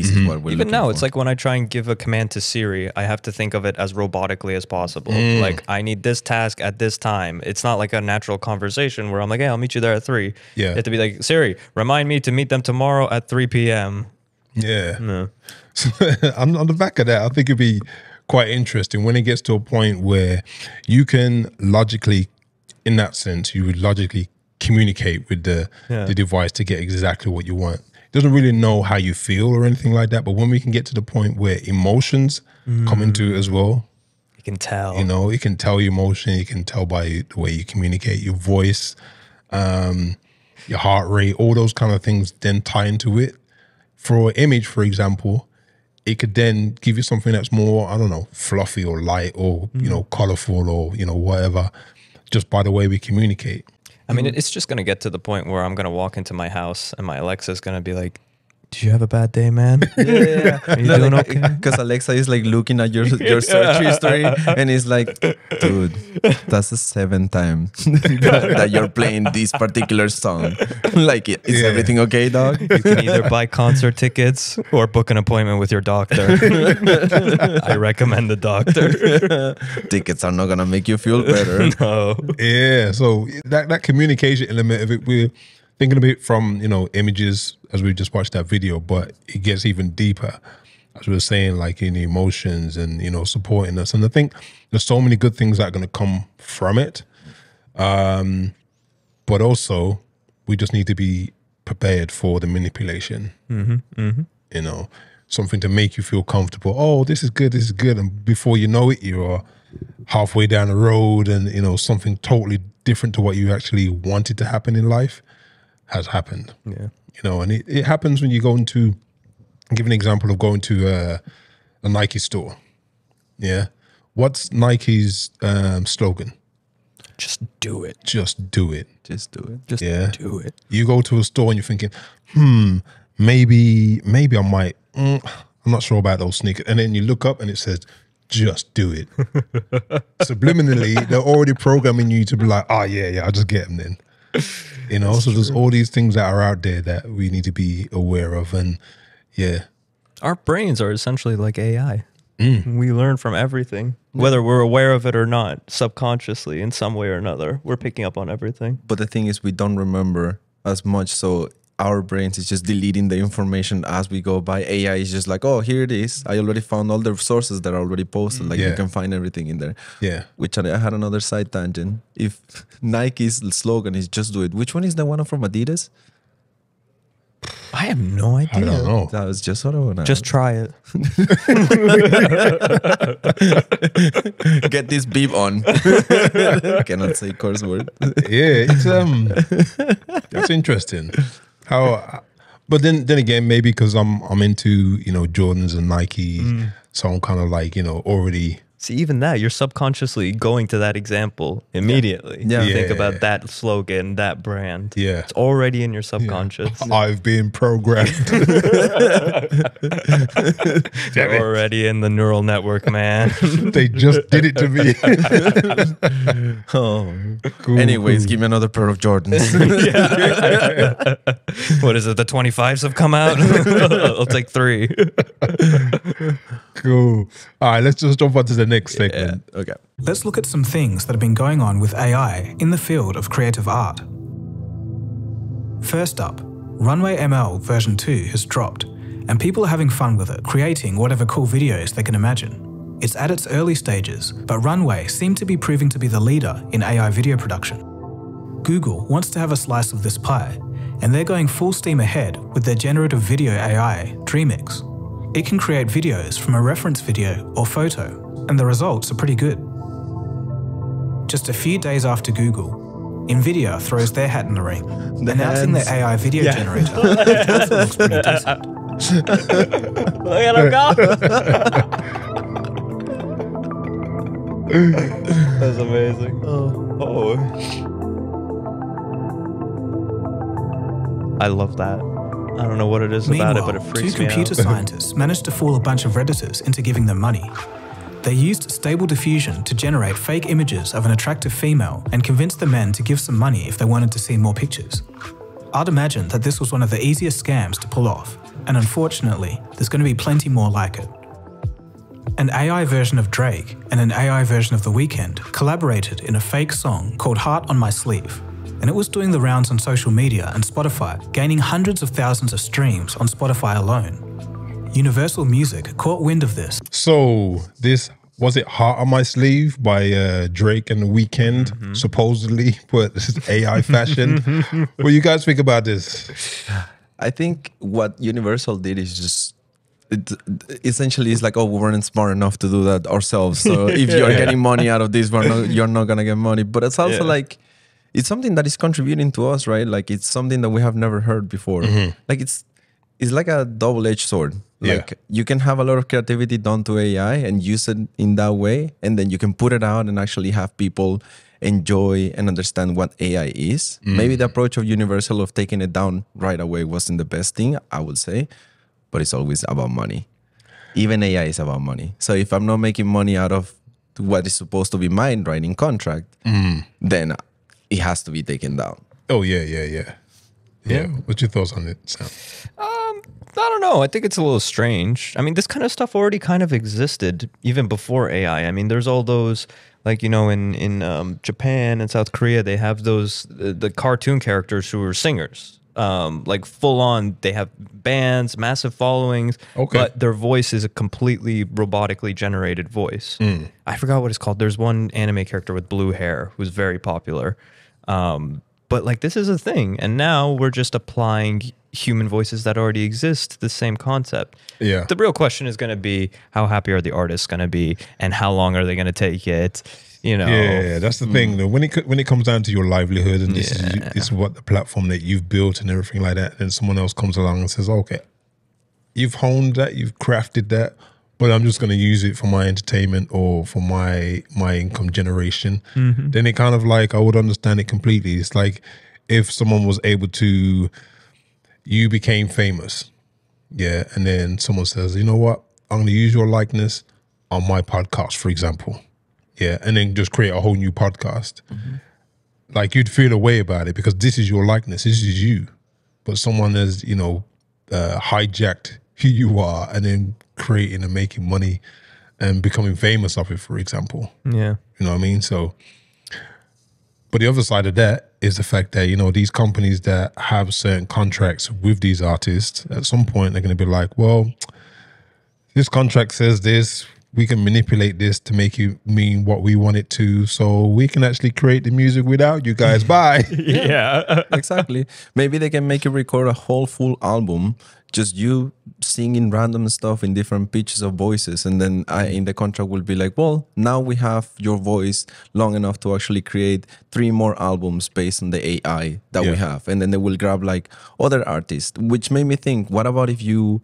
Speaker 3: this is what we're
Speaker 2: Even now,
Speaker 3: for.
Speaker 2: it's like when I try and give a command to Siri, I have to think of it as robotically as possible.
Speaker 3: Mm.
Speaker 2: Like, I need this task at this time. It's not like a natural conversation where I'm like, hey, I'll meet you there at three.
Speaker 1: Yeah.
Speaker 2: You have to be like, Siri, remind me to meet them tomorrow at 3 p.m.
Speaker 1: Yeah. So on, on the back of that, I think it'd be quite interesting when it gets to a point where you can logically, in that sense, you would logically communicate with the
Speaker 2: Yeah.
Speaker 1: the device to get exactly what you want. Doesn't really know how you feel or anything like that, but when we can get to the point where emotions come into it as well,
Speaker 2: You can tell.
Speaker 1: you know, it can tell your emotion. You can tell by the way you communicate, your voice, um, your heart rate, all those kind of things then tie into it. For an image, for example, it could then give you something that's more, I don't know, fluffy or light or, you know, colorful or, you know, whatever, just by the way we communicate.
Speaker 2: I mean, mm-hmm. it's just going to get to the point where I'm going to walk into my house and my Alexa's going to be like, Did you have a bad day, man?
Speaker 3: yeah,
Speaker 2: Are you doing okay?
Speaker 3: Because Alexa is like looking at your your search history and it's like, dude, that's the seventh time that, that you're playing this particular song. like, is
Speaker 1: Yeah.
Speaker 3: everything okay, dog?
Speaker 2: You can either buy concert tickets or book an appointment with your doctor. I recommend the doctor.
Speaker 3: Tickets are not gonna make you feel better.
Speaker 2: no.
Speaker 1: Yeah, so that that communication element of it, we're thinking of it from you know images as we just watched that video, but it gets even deeper, as we were saying, like in the emotions and you know supporting us. And I think there's so many good things that are going to come from it, um, but also we just need to be prepared for the manipulation. You know, something to make you feel comfortable. Oh, this is good. This is good. And before you know it, you're halfway down the road, and you know something totally different to what you actually wanted to happen in life has happened.
Speaker 2: Yeah.
Speaker 1: You know, and it, it happens when you go into. Give an example of going to a, a Nike store. Yeah, what's Nike's um, slogan?
Speaker 2: Just do it.
Speaker 1: Just do it.
Speaker 3: Just do it.
Speaker 2: Just
Speaker 1: Yeah.
Speaker 2: do it.
Speaker 1: You go to a store and you're thinking, hmm, maybe, maybe I might. Mm, I'm not sure about those sneakers. And then you look up and it says, just do it. Subliminally, they're already programming you to be like, oh, yeah, yeah, I'll just get them then. You know, so there's all these things that are out there that we need to be aware of. And yeah,
Speaker 2: Our brains are essentially like AI. Mm. We learn from everything, whether we're aware of it or not, subconsciously in some way or another. We're picking up on everything.
Speaker 3: But the thing is, we don't remember as much. So our brains is just deleting the information as we go by. AI is just like, oh, here it is. I already found all the sources that are already posted. Like
Speaker 1: Yeah.
Speaker 3: you can find everything in there.
Speaker 1: Yeah.
Speaker 3: Which I I had another side tangent. If Nike's slogan is just do it, which one is the one from Adidas?
Speaker 2: I have no idea.
Speaker 1: I
Speaker 2: idea.
Speaker 1: don't know.
Speaker 3: That was just what I want to
Speaker 2: Just try it.
Speaker 3: get this beep on. Cannot say curse word.
Speaker 1: yeah, it's um, that's interesting. How, but then then again, maybe because I'm I'm into you know Jordans and Nike, mm. so I'm kind of like you know already.
Speaker 2: See, even that, you're subconsciously going to that example immediately.
Speaker 3: Yeah.
Speaker 2: You think
Speaker 1: Yeah.
Speaker 2: about that slogan, that brand.
Speaker 1: Yeah.
Speaker 2: It's already in your subconscious.
Speaker 1: I've been programmed. Damn it.
Speaker 2: already in the neural network, man.
Speaker 1: They just did it to me.
Speaker 3: Oh.
Speaker 1: Cool,
Speaker 3: Anyways, give me another pair of Jordans.
Speaker 2: what is it? The 25s have come out? I'll take three.
Speaker 1: cool. All right, let's just jump on to the next segment.
Speaker 3: okay.
Speaker 5: Let's look at some things that have been going on with AI in the field of creative art. First up, Runway ML version 2 has dropped, and people are having fun with it, creating whatever cool videos they can imagine. It's at its early stages, but Runway seem to be proving to be the leader in AI video production. Google wants to have a slice of this pie, and they're going full steam ahead with their generative video AI, Dreamix. It can create videos from a reference video or photo, and the results are pretty good. Just a few days after Google, Nvidia throws their hat in the ring, announcing
Speaker 3: hands.
Speaker 5: their AI video generator. which looks pretty decent.
Speaker 2: Look at him go. That's amazing. Oh. oh. I love that. I don't know what it is about it, but it
Speaker 5: Meanwhile, two
Speaker 2: freaks me
Speaker 5: computer scientists managed to fool a bunch of Redditors into giving them money. They used stable diffusion to generate fake images of an attractive female and convinced the men to give some money if they wanted to see more pictures. I'd imagine that this was one of the easiest scams to pull off, and unfortunately, there's going to be plenty more like it. An AI version of Drake and an AI version of The Weeknd collaborated in a fake song called Heart on My Sleeve, and it was doing the rounds on social media and Spotify, gaining hundreds of thousands of streams on Spotify alone. Universal Music caught wind of this
Speaker 1: So this was it "Heart on My Sleeve" by uh, Drake and The Weeknd,
Speaker 2: Mm-hmm.
Speaker 1: supposedly, but this is AI fashion. what do you guys think about this?
Speaker 3: I think what Universal did is just it, essentially it's like, oh, we weren't smart enough to do that ourselves. So if you're getting money out of this, we're not, you're not gonna get money. But it's also
Speaker 2: Yeah.
Speaker 3: like it's something that is contributing to us, right? Like it's something that we have never heard before. Like it's it's like a double-edged sword.
Speaker 1: Yeah.
Speaker 3: Like you can have a lot of creativity done to AI and use it in that way, and then you can put it out and actually have people enjoy and understand what AI is. Mm. Maybe the approach of Universal of taking it down right away wasn't the best thing, I would say, but it's always about money. Even AI is about money. So if I'm not making money out of what is supposed to be mine, writing in contract, mm. then it has to be taken down.
Speaker 1: Oh yeah, yeah, yeah, yeah. What's your thoughts on it, Sam?
Speaker 2: Um, I don't know. I think it's a little strange. I mean, this kind of stuff already kind of existed even before AI. I mean, there's all those like you know in in um, Japan and South Korea they have those the, the cartoon characters who are singers. Um, like full on, they have bands, massive followings,
Speaker 1: Okay.
Speaker 2: but their voice is a completely robotically generated voice. I forgot what it's called. There's one anime character with blue hair who's very popular. Um, but like this is a thing, and now we're just applying human voices that already exist. The same concept.
Speaker 1: Yeah.
Speaker 2: The real question is going to be how happy are the artists going to be, and how long are they going to take it? You know.
Speaker 1: Yeah, that's the thing. Mm. Though, when it when it comes down to your livelihood and this is this is what the platform that you've built and everything like that, then someone else comes along and says, "Okay, you've honed that, you've crafted that, but I'm just going to use it for my entertainment or for my my income generation." Mm-hmm. Then it kind of like I would understand it completely. It's like if someone was able to, you became famous, yeah, and then someone says, "You know what? I'm going to use your likeness on my podcast, for example." Yeah, and then just create a whole new podcast. Like you'd feel a way about it because this is your likeness, this is you. But someone has, you know, uh, hijacked who you are and then creating and making money and becoming famous of it, for example.
Speaker 2: Yeah.
Speaker 1: You know what I mean? So, but the other side of that is the fact that, you know, these companies that have certain contracts with these artists, at some point they're going to be like, well, this contract says this. We can manipulate this to make you mean what we want it to. So we can actually create the music without you guys. Bye.
Speaker 2: Yeah.
Speaker 3: exactly. Maybe they can make you record a whole full album, just you singing random stuff in different pitches of voices, and then I, mm. in the contract will be like, well, now we have your voice long enough to actually create three more albums based on the AI that
Speaker 1: Yeah.
Speaker 3: we have, and then they will grab like other artists, which made me think, what about if you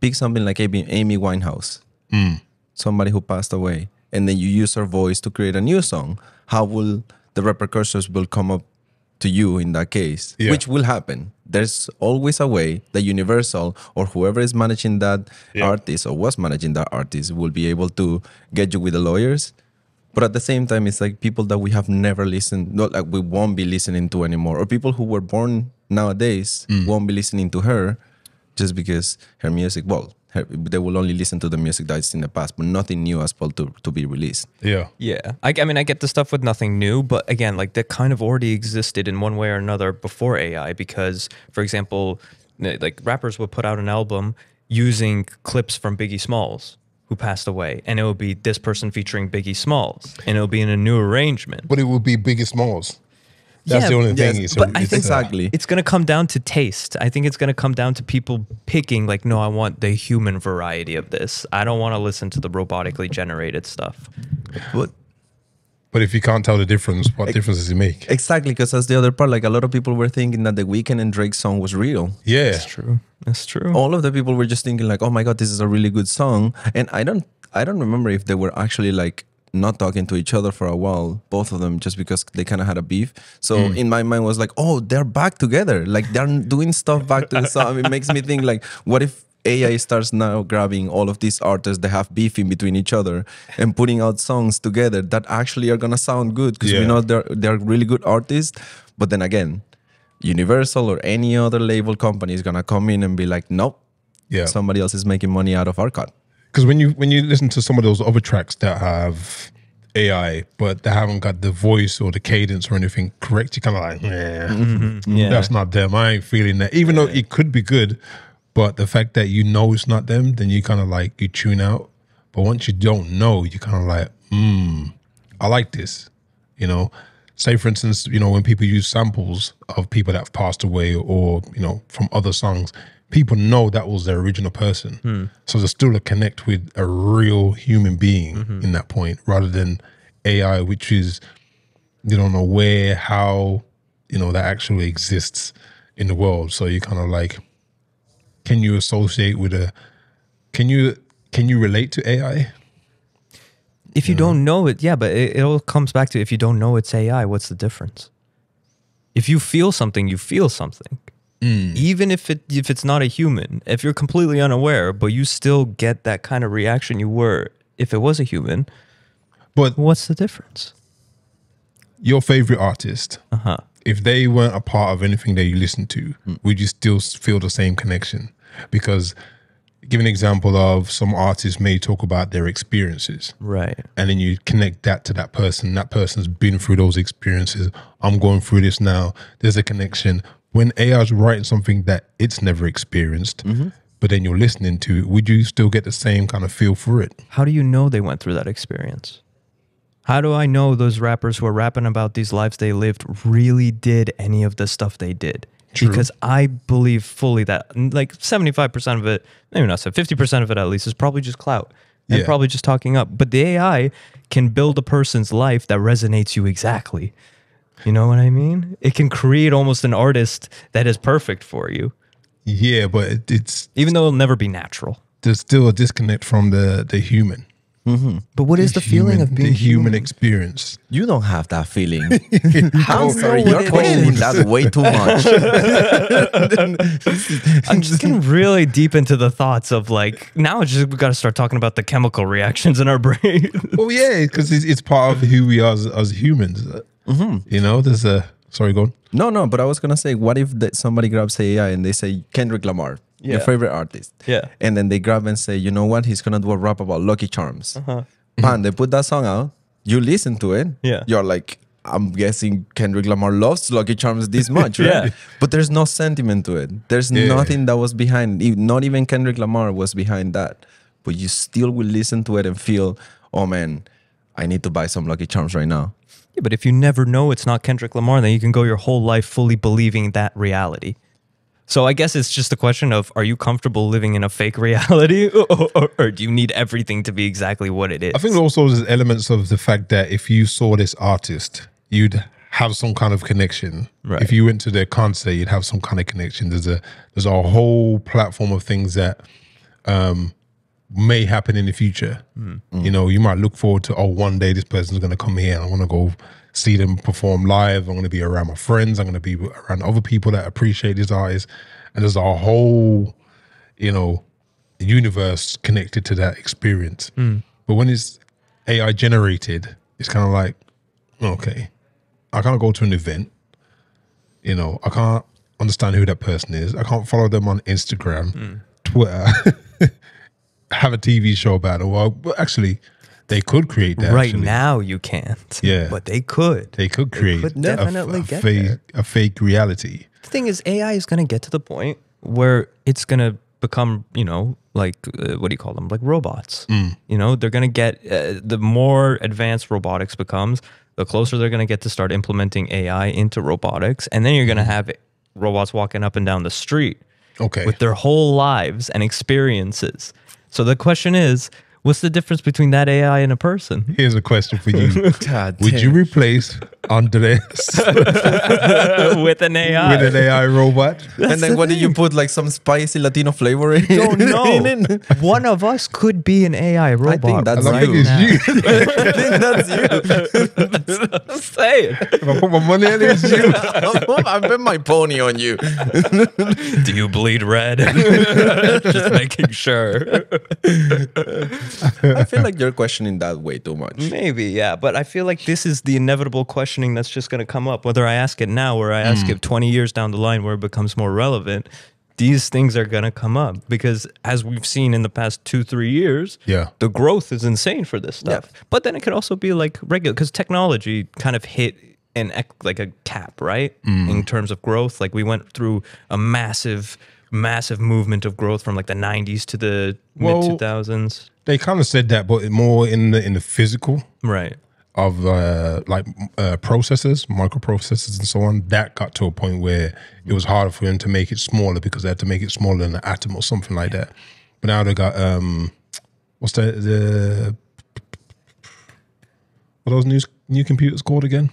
Speaker 3: pick something like Amy, Amy Winehouse, mm. somebody who passed away, and then you use her voice to create a new song? How will the repercussions will come up to you in that case,
Speaker 1: Yeah.
Speaker 3: which will happen. There's always a way that Universal or whoever is managing that
Speaker 1: Yeah.
Speaker 3: artist or was managing that artist will be able to get you with the lawyers. But at the same time, it's like people that we have never listened, not like we won't be listening to anymore, or people who were born nowadays
Speaker 1: Mm.
Speaker 3: won't be listening to her just because her music, well, they will only listen to the music that's in the past, but nothing new as well to, to be released.
Speaker 1: yeah.
Speaker 2: Yeah. I, I mean, I get the stuff with nothing new, but again, like that kind of already existed in one way or another before AI because, for example, like rappers would put out an album using clips from Biggie Smalls who passed away and it would be this person featuring Biggie Smalls and it would be in a new arrangement.
Speaker 1: But it would be Biggie Smalls. That's
Speaker 2: Yeah,
Speaker 1: the only
Speaker 3: yes,
Speaker 1: thing. It's,
Speaker 2: but I think-
Speaker 3: Exactly.
Speaker 2: It's going to come down to taste. I think it's going to come down to people picking like no, I want the human variety of this. I don't want to listen to the robotically generated stuff.
Speaker 3: But
Speaker 1: but if you can't tell the difference, what difference does it make?
Speaker 3: exactly, because that's the other part. Like a lot of people were thinking that the Weeknd and Drake song was real.
Speaker 1: Yeah.
Speaker 2: That's true. That's true.
Speaker 3: all of the people were just thinking like oh my god this is a really good song and i don't i don't remember if they were actually like not talking to each other for a while both of them just because they kind of had a beef so mm. in my mind was like oh they're back together like they're doing stuff back to the song it makes me think like what if AI starts now grabbing all of these artists that have beef in between each other and putting out songs together that actually are gonna sound good because we know they're they're really good artists. But then again, Universal or any other label company is gonna come in and be like, nope,
Speaker 1: Yeah.
Speaker 3: somebody else is making money out of our cut.
Speaker 1: Because when you when you listen to some of those other tracks that have AI, but they haven't got the voice or the cadence or anything correct, you kind of like, yeah,
Speaker 2: Yeah.
Speaker 1: that's not them. I ain't feeling that. Even though it could be good, but the fact that you know it's not them, then you kind of like you tune out. But once you don't know, you kind of like, hmm, I like this. You know, say for instance, you know, when people use samples of people that have passed away or you know from other songs, people know that was their original person. Hmm. So there's still a connect with a real human being mm-hmm. in that point, rather than AI, which is you don't know where, how, you know, that actually exists in the world. So you kind of like, can you associate with a, can you can you relate to AI?
Speaker 2: If you don't know it, yeah, but it, it all comes back to if you don't know it's AI, what's the difference? If you feel something, you feel something. Even if it if it's not a human, if you're completely unaware, but you still get that kind of reaction you were if it was a human,
Speaker 1: But
Speaker 2: what's the difference?
Speaker 1: your favorite artist,
Speaker 2: Uh huh.
Speaker 1: if they weren't a part of anything that you listen to, would you still feel the same connection? Because give an example of some artists may talk about their experiences.
Speaker 2: Right.
Speaker 1: and then you connect that to that person. That person's been through those experiences. I'm going through this now. There's a connection. When AI is writing something that it's never experienced, mm-hmm. but then you're listening to it, would you still get the same kind of feel for it?
Speaker 2: How do you know they went through that experience? How do I know those rappers who are rapping about these lives they lived really did any of the stuff they did?
Speaker 1: True.
Speaker 2: Because I believe fully that like 75% of it, maybe not so, 50% of it at least is probably just clout and
Speaker 1: Yeah.
Speaker 2: probably just talking up. But the AI can build a person's life that resonates you exactly. You know what I mean? It can create almost an artist that is perfect for you,
Speaker 1: Yeah, but it's
Speaker 2: even though it'll never be natural.
Speaker 1: there's still a disconnect from the the human. Mm-hmm.
Speaker 2: But what is the feeling
Speaker 1: human,
Speaker 2: of being
Speaker 1: the human,
Speaker 2: human?
Speaker 1: experience?
Speaker 3: You don't have that feeling.
Speaker 2: How
Speaker 3: I'm sorry,
Speaker 2: know
Speaker 3: you're
Speaker 2: what
Speaker 3: questioning
Speaker 2: is?
Speaker 3: that way too much.
Speaker 2: I'm just getting really deep into the thoughts of like now it's just we got to start talking about the chemical reactions in our brain.
Speaker 1: Well, yeah, because it's, it's part of who we are as, as humans. Mm-hmm. You know, there's a sorry, go on.
Speaker 3: no, no, but I was gonna say, what if that somebody grabs AI and they say Kendrick Lamar? your favorite artist.
Speaker 2: Yeah.
Speaker 3: And then they grab and say, you know what? He's gonna do a rap about Lucky Charms. Uh-huh. Man, they put that song out. You listen to it.
Speaker 2: Yeah.
Speaker 3: You're like, I'm guessing Kendrick Lamar loves Lucky Charms this much, right?
Speaker 2: Yeah.
Speaker 3: But there's no sentiment to it. There's
Speaker 1: Yeah.
Speaker 3: nothing that was behind. Not even Kendrick Lamar was behind that. But you still will listen to it and feel, oh man, I need to buy some Lucky Charms right now.
Speaker 2: Yeah, but if you never know it's not Kendrick Lamar, then you can go your whole life fully believing that reality. So I guess it's just a question of are you comfortable living in a fake reality or, or, or do you need everything to be exactly what it is?
Speaker 1: I think also there's elements of the fact that if you saw this artist, you'd have some kind of connection.
Speaker 2: Right.
Speaker 1: If you went to their concert, you'd have some kind of connection. There's a there's a whole platform of things that um, may happen in the future. Hmm. You know, you might look forward to oh, one day this person's going to come here, and I want to go see them perform live. I'm going to be around my friends. I'm going to be around other people that appreciate this artist, and there's a whole, you know, universe connected to that experience. Hmm. But when it's AI generated, it's kind of like, okay, I can't go to an event. You know, I can't understand who that person is. I can't follow them on Instagram, hmm. Twitter, have a TV show about it. Well, actually, they could create that.
Speaker 2: right
Speaker 1: actually.
Speaker 2: now you can't.
Speaker 1: Yeah.
Speaker 2: But they could.
Speaker 1: they could create
Speaker 2: could definitely
Speaker 1: a,
Speaker 2: get
Speaker 1: fake,
Speaker 2: there.
Speaker 1: a fake reality.
Speaker 2: the thing is AI is going to get to the point where it's going to become, you know, like uh, what do you call them? Like robots. You know, they're going to get uh, the more advanced robotics becomes, the closer they're going to get to start implementing AI into robotics, and then you're going to have robots walking up and down the street
Speaker 1: Okay.
Speaker 2: with their whole lives and experiences. So the question is, what's the difference between that AI and a person?
Speaker 1: Here's a question for you.
Speaker 3: God
Speaker 1: Would you replace Andres
Speaker 2: with an AI?
Speaker 1: with an AI robot?
Speaker 3: and then what do you put like some spicy Latino flavor in?
Speaker 2: don't know.
Speaker 3: in it?
Speaker 2: One of us could be an AI robot.
Speaker 3: think that's
Speaker 1: I
Speaker 2: right
Speaker 1: think it's you.
Speaker 3: I think that's you.
Speaker 2: I'm saying.
Speaker 1: if I put my money in it, it's you.
Speaker 3: I bet my pony on you.
Speaker 2: Do you bleed red? Just making sure.
Speaker 3: I feel like you're questioning that way too much.
Speaker 2: Maybe, yeah. But I feel like this is the inevitable questioning that's just going to come up. Whether I ask it now or I ask hmm. it 20 years down the line where it becomes more relevant, these things are going to come up because as we've seen in the past two, three years,
Speaker 1: Yeah.
Speaker 2: the growth is insane for this stuff.
Speaker 3: Yeah.
Speaker 2: But then it could also be like regular because technology kind of hit an like a cap, right? Hmm. In terms of growth, like we went through a massive, massive movement of growth from like the 90s to the
Speaker 1: Well-
Speaker 2: mid 2000s.
Speaker 1: They kind of said that, but more in the in the physical
Speaker 2: Right.
Speaker 1: Of uh, like uh, processors, microprocessors, and so on. That got to a point where it was harder for them to make it smaller because they had to make it smaller than an atom or something like that. But now they got um, what's the the what are those new new computers called again?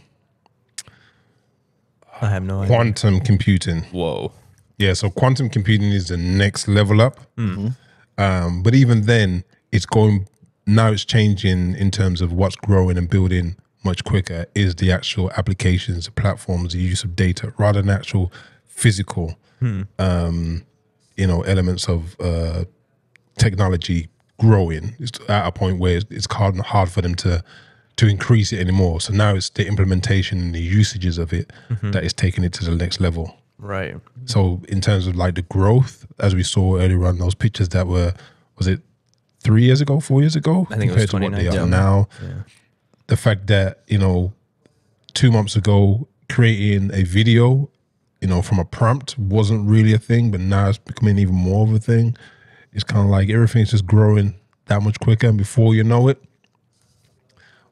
Speaker 2: I have no idea.
Speaker 1: Quantum computing.
Speaker 2: Whoa.
Speaker 1: Yeah, so quantum computing is the next level up.
Speaker 2: Mm-hmm.
Speaker 1: Um, but even then, it's going now. It's changing in terms of what's growing and building much quicker. Is the actual applications, the platforms, the use of data, rather than actual physical,
Speaker 2: Hmm.
Speaker 1: um, you know, elements of uh, technology growing. It's at a point where it's, hard hard for them to to increase it anymore. So now it's the implementation and the usages of it
Speaker 2: Mm-hmm.
Speaker 1: that is taking it to the next level.
Speaker 2: Right.
Speaker 1: So in terms of like the growth, as we saw earlier on, those pictures that were was it three years ago, four years ago?
Speaker 2: I think it was
Speaker 1: compared to what they are now. The fact that you know, two months ago, creating a video, you know, from a prompt wasn't really a thing, but now it's becoming even more of a thing. It's kind of like everything's just growing that much quicker, and before you know it,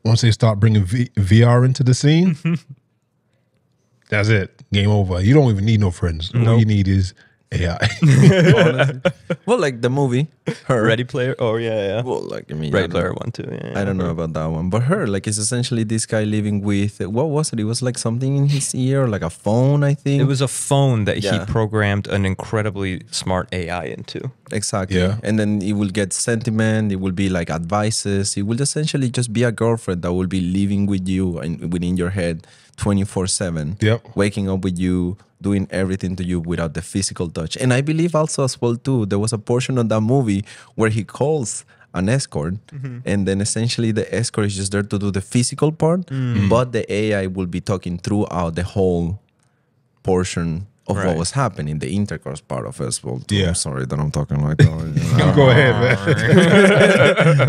Speaker 1: once they start bringing v- VR into the scene, that's it. Game over. You don't even need no friends. All you need is AI.
Speaker 3: Well, like the movie, her.
Speaker 2: Ready Player? Oh, yeah, yeah.
Speaker 3: Well, like I mean,
Speaker 2: Ready
Speaker 3: I
Speaker 2: Player One, too. Yeah,
Speaker 3: I don't know about that one, but her, like, is essentially this guy living with what was it? It was like something in his ear, like a phone, I think.
Speaker 2: It was a phone that
Speaker 3: Yeah.
Speaker 2: he programmed an incredibly smart AI into.
Speaker 3: exactly,
Speaker 1: Yeah.
Speaker 3: and then it will get sentiment. It will be like advices. It will essentially just be a girlfriend that will be living with you and within your head, twenty four seven.
Speaker 1: Yep.
Speaker 3: waking up with you, doing everything to you without the physical touch. And I believe also as well too, there was a portion of that movie where he calls an escort, mm-hmm. and then essentially the escort is just there to do the physical part, mm. but the AI will be talking throughout the whole portion of
Speaker 2: Right.
Speaker 3: what was happening, the intercourse part of Westworld. too.
Speaker 1: Yeah.
Speaker 3: I'm sorry that I'm talking like that.
Speaker 1: Go ahead,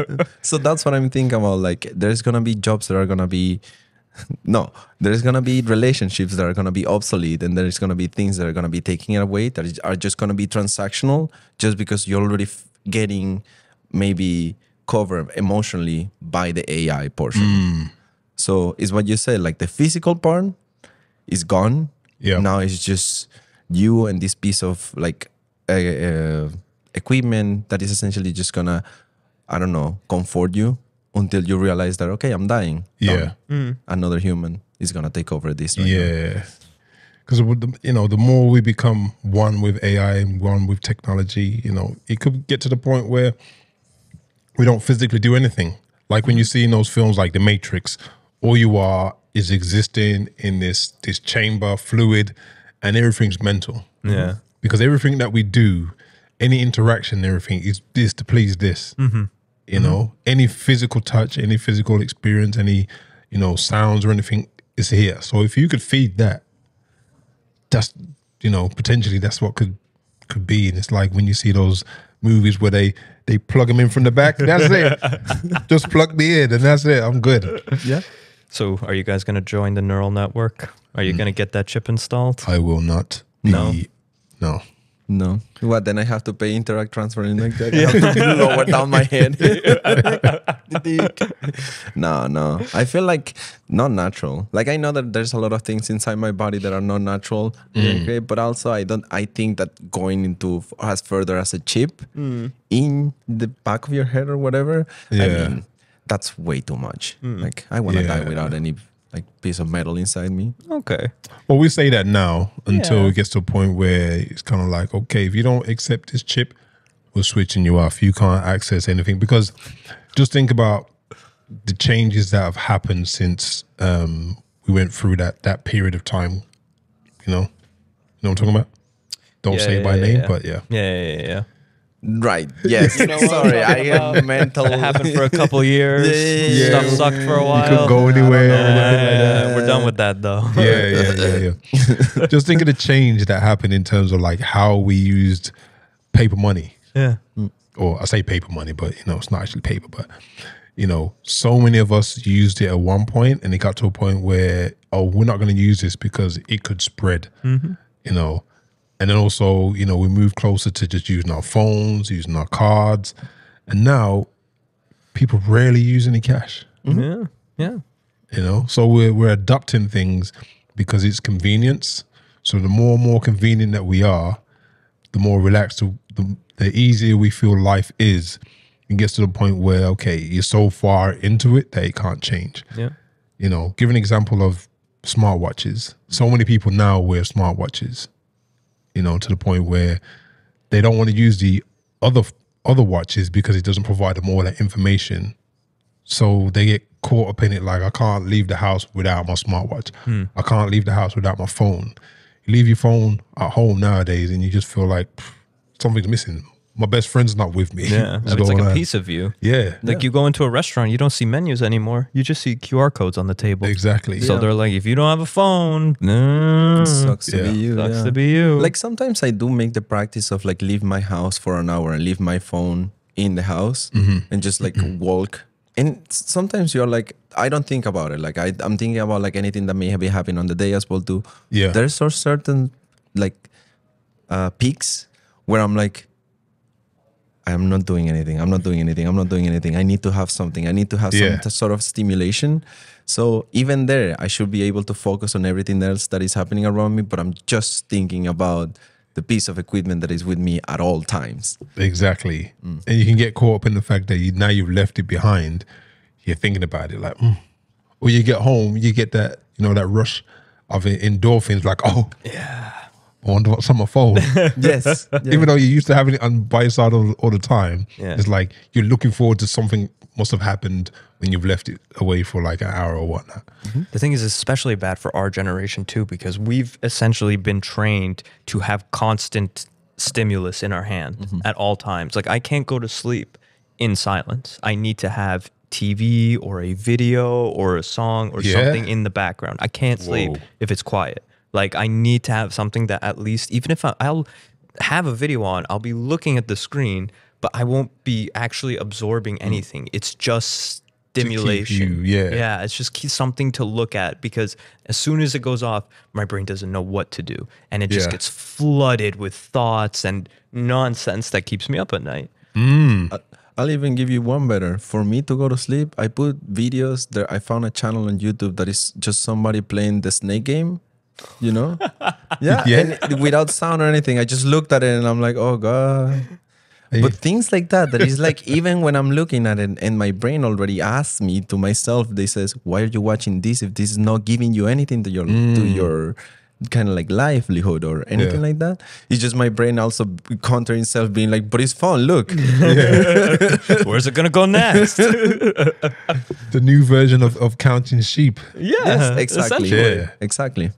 Speaker 1: man.
Speaker 3: so that's what I'm thinking about. Like, there's gonna be jobs that are gonna be no, there's gonna be relationships that are gonna be obsolete, and there's gonna be things that are gonna be taking it away that are just gonna be transactional, just because you're already getting maybe covered emotionally by the AI portion. So it's what you said, like the physical part is gone.
Speaker 1: Yeah.
Speaker 3: Now it's just you and this piece of like uh, uh, equipment that is essentially just gonna, I don't know, comfort you until you realize that okay, I'm dying.
Speaker 1: Yeah.
Speaker 3: Done. Another human is gonna take over this. right.
Speaker 1: Yeah. Because you know, the more we become one with AI and one with technology, you know, it could get to the point where we don't physically do anything. Like when you see in those films like The Matrix, all you are is existing in this this chamber, fluid, and everything's mental.
Speaker 2: Yeah.
Speaker 1: Because everything that we do, any interaction, everything is is to please this. Mm-hmm. You mm-hmm. know, any physical touch, any physical experience, any you know sounds or anything is here. So if you could feed that, that's you know potentially that's what could could be. And it's like when you see those movies where they they plug them in from the back. That's it. Just plug me in, and that's it. I'm good.
Speaker 3: Yeah.
Speaker 2: So, are you guys going to join the neural network? Are you mm. going to get that chip installed?
Speaker 1: I will not. Be,
Speaker 2: No.
Speaker 1: No.
Speaker 3: No. What then I have to pay interact transfer and like that. I have to lower down my head. no, no. I feel like not natural. Like I know that there's a lot of things inside my body that are not natural, mm. okay, but also I don't I think that going into as further as a chip mm. in the back of your head or whatever,
Speaker 1: Yeah.
Speaker 3: I mean, that's way too much. Mm. Like I want to die without any like piece of metal inside me.
Speaker 2: Okay.
Speaker 1: Well, we say that now until
Speaker 2: Yeah.
Speaker 1: it gets to a point where it's kind of like, okay, if you don't accept this chip, we're switching you off. You can't access anything because just think about the changes that have happened since um, we went through that that period of time. You know, you know what I'm talking about. Don't
Speaker 2: Yeah,
Speaker 1: say it
Speaker 2: yeah,
Speaker 1: by
Speaker 2: yeah,
Speaker 1: name,
Speaker 2: yeah.
Speaker 1: but yeah.
Speaker 2: Yeah, yeah, yeah, yeah.
Speaker 3: Right. Yes.
Speaker 2: know what I'm
Speaker 3: Sorry, I
Speaker 2: talking
Speaker 3: am
Speaker 2: about?
Speaker 3: mental.
Speaker 2: It happened for a couple years.
Speaker 3: Yeah, yeah,
Speaker 2: Stuff
Speaker 1: yeah.
Speaker 2: sucked for a while.
Speaker 1: You
Speaker 2: while.
Speaker 1: could go anywhere.
Speaker 2: Yeah,
Speaker 1: or anything like that.
Speaker 2: we're done with that though.
Speaker 1: yeah, yeah, yeah, yeah. Just think of the change that happened in terms of like how we used paper money.
Speaker 2: Yeah. Mm.
Speaker 1: or I say paper money, but you know, it's not actually paper, but you know, so many of us used it at one point and it got to a point where, oh, we're not going to use this because it could spread, mm-hmm. you know. And then also, you know, we move closer to just using our phones, using our cards. And now people rarely use any cash, mm-hmm.
Speaker 2: Yeah. Yeah.
Speaker 1: you know. So we're, we're adopting things because it's convenience. So the more and more convenient that we are, the more relaxed, the, the easier we feel life is. It gets to the point where, okay, you're so far into it that it can't change.
Speaker 2: Yeah.
Speaker 1: You know, give an example of smartwatches. So many people now wear smartwatches, you know, to the point where they don't want to use the other other watches because it doesn't provide them all that information. So they get caught up in it like I can't leave the house without my smartwatch. Hmm. I can't leave the house without my phone. You leave your phone at home nowadays and you just feel like pff, something's missing. My best friend's not with me.
Speaker 2: Yeah.
Speaker 1: What's
Speaker 2: it's like a
Speaker 1: on?
Speaker 2: piece of you.
Speaker 1: Yeah.
Speaker 2: Like you go into a restaurant, you don't see menus anymore. You just see QR codes on the table.
Speaker 1: Exactly.
Speaker 2: So they're like, if you don't have a phone, no,
Speaker 3: Sucks to
Speaker 1: Yeah.
Speaker 3: be you.
Speaker 2: sucks
Speaker 3: yeah.
Speaker 2: to be you.
Speaker 3: Like sometimes I do make the practice of like leave my house for an hour and leave my phone in the house and just like walk. And sometimes you're like, I don't think about it. Like I, I'm thinking about like anything that may be happening on the day as well too.
Speaker 1: Yeah.
Speaker 3: There's so certain like uh, peaks where I'm like, I'm not doing anything. I'm not doing anything. I'm not doing anything. I need to have something. I need to have
Speaker 1: Yeah.
Speaker 3: some sort of stimulation. So even there, I should be able to focus on everything else that is happening around me. But I'm just thinking about the piece of equipment that is with me at all times.
Speaker 1: Exactly. And you can get caught up in the fact that you now you've left it behind. You're thinking about it like, mm. or you get home, you get that, you know, that rush of endorphins like, oh, yeah, I wonder what's on my phone.
Speaker 3: Yes.
Speaker 1: Even though you're used to having it on by your side all, all the time,
Speaker 2: Yeah.
Speaker 1: it's like you're looking forward to something must have happened when you've left it away for like an hour or whatnot.
Speaker 2: The thing is, especially bad for our generation too, because we've essentially been trained to have constant stimulus in our hand
Speaker 1: Mm-hmm.
Speaker 2: at all times. Like, I can't go to sleep in silence. I need to have TV or a video or a song or
Speaker 1: Yeah.
Speaker 2: something in the background. I can't sleep
Speaker 1: Whoa.
Speaker 2: if it's quiet. Like I need to have something that at least, even if I, I'll have a video on, I'll be looking at the screen, but I won't be actually absorbing anything. It's just stimulation.
Speaker 1: you- yeah.
Speaker 2: Yeah. It's just keep something to look at because as soon as it goes off, my brain doesn't know what to do. And it just
Speaker 1: Yeah.
Speaker 2: gets flooded with thoughts and nonsense that keeps me up at night.
Speaker 3: I'll even give you one better. For me to go to sleep, I put videos there. I found a channel on YouTube that is just somebody playing the snake game. You know? yeah.
Speaker 1: Yeah.
Speaker 3: and without sound or anything. I just looked at it and I'm like, oh God. But things like that, that is like even when I'm looking at it and my brain already asks me to myself, they says, Why are you watching this if this is not giving you anything to your to mm. your kind of like livelihood or anything
Speaker 1: Yeah.
Speaker 3: like that? It's just my brain also countering itself being like, But it's fun, look.
Speaker 2: Where's it gonna go next?
Speaker 1: The new version of, of counting sheep.
Speaker 2: yeah,
Speaker 3: yes, exactly.
Speaker 1: Yeah.
Speaker 3: Exactly.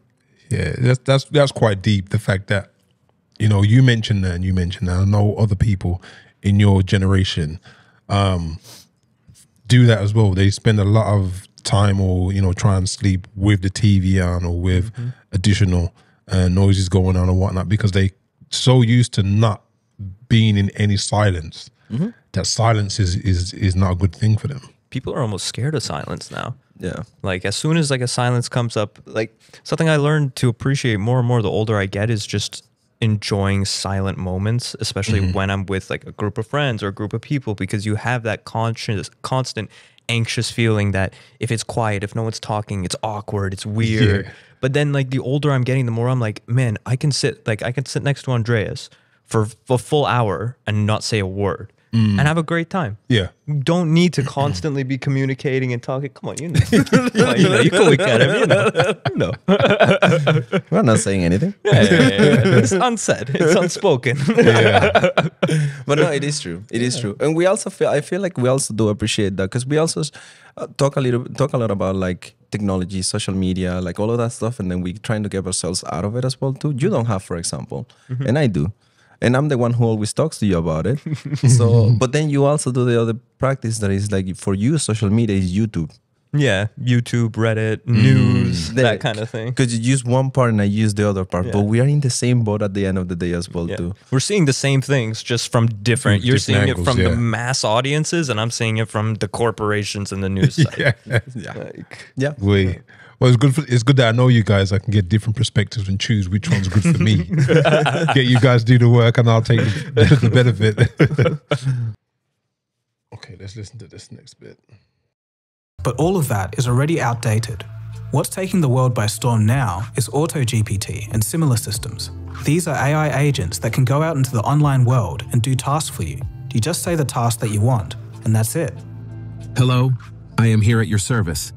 Speaker 1: Yeah, that's that's that's quite deep. The fact that you know you mentioned that and you mentioned that I know other people in your generation um, do that as well. They spend a lot of time or you know try and sleep with the TV on or with additional uh, noises going on and whatnot because they so used to not being in any silence that silence is is is not a good thing for them.
Speaker 2: People are almost scared of silence now.
Speaker 3: Yeah.
Speaker 2: Like as soon as like a silence comes up, like something I learned to appreciate more and more the older I get is just enjoying silent moments, especially mm-hmm. when I'm with like a group of friends or a group of people, because you have that conscious, constant anxious feeling that if it's quiet, if no one's talking, it's awkward, it's weird.
Speaker 1: Yeah.
Speaker 2: But then like the older I'm getting, the more I'm like, man, I can sit like I can sit next to Andreas for a full hour and not say a word and have a great time.
Speaker 1: Yeah,
Speaker 2: You don't need to constantly be communicating and talking. Come on, you know, Come on, you know, you can look at him, you know, you know.
Speaker 3: We're not saying anything.
Speaker 2: Yeah, yeah, yeah, yeah. It's unsaid, it's unspoken.
Speaker 1: yeah,
Speaker 3: but no, it is true. It is true, and we also feel. I feel like we also do appreciate that because we also uh, talk a little, talk a lot about like technology, social media, like all of that stuff, and then we trying to get ourselves out of it as well too. You don't have, for example, and I do, and I'm the one who always talks to you about it. so, but then you also do the other practice that is like for you, social media is YouTube.
Speaker 2: yeah, YouTube, Reddit, mm. news,
Speaker 3: There-
Speaker 2: that kind of thing.
Speaker 3: Because you use one part and I use the other part,
Speaker 2: Yeah.
Speaker 3: but we are in the same boat at the end of the day as well
Speaker 2: Yeah.
Speaker 3: too.
Speaker 2: We're seeing the same things just from different.
Speaker 1: From
Speaker 2: You're
Speaker 1: different
Speaker 2: seeing
Speaker 1: angles,
Speaker 2: it from the mass audiences, and I'm seeing it from the corporations and the news side.
Speaker 1: yeah.
Speaker 3: Yeah,
Speaker 2: Like,
Speaker 3: yeah.
Speaker 1: We well, it's good. For, it's good that I know you guys. I can get different perspectives and choose which one's good for me. get you guys do the work, and I'll take the, the benefit. okay, let's listen to this next bit.
Speaker 5: But all of that is already outdated. What's taking the world by storm now is AutoGPT and similar systems. These are AI agents that can go out into the online world and do tasks for you. You just say the task that you want, and that's it.
Speaker 6: Hello, I am here at your service.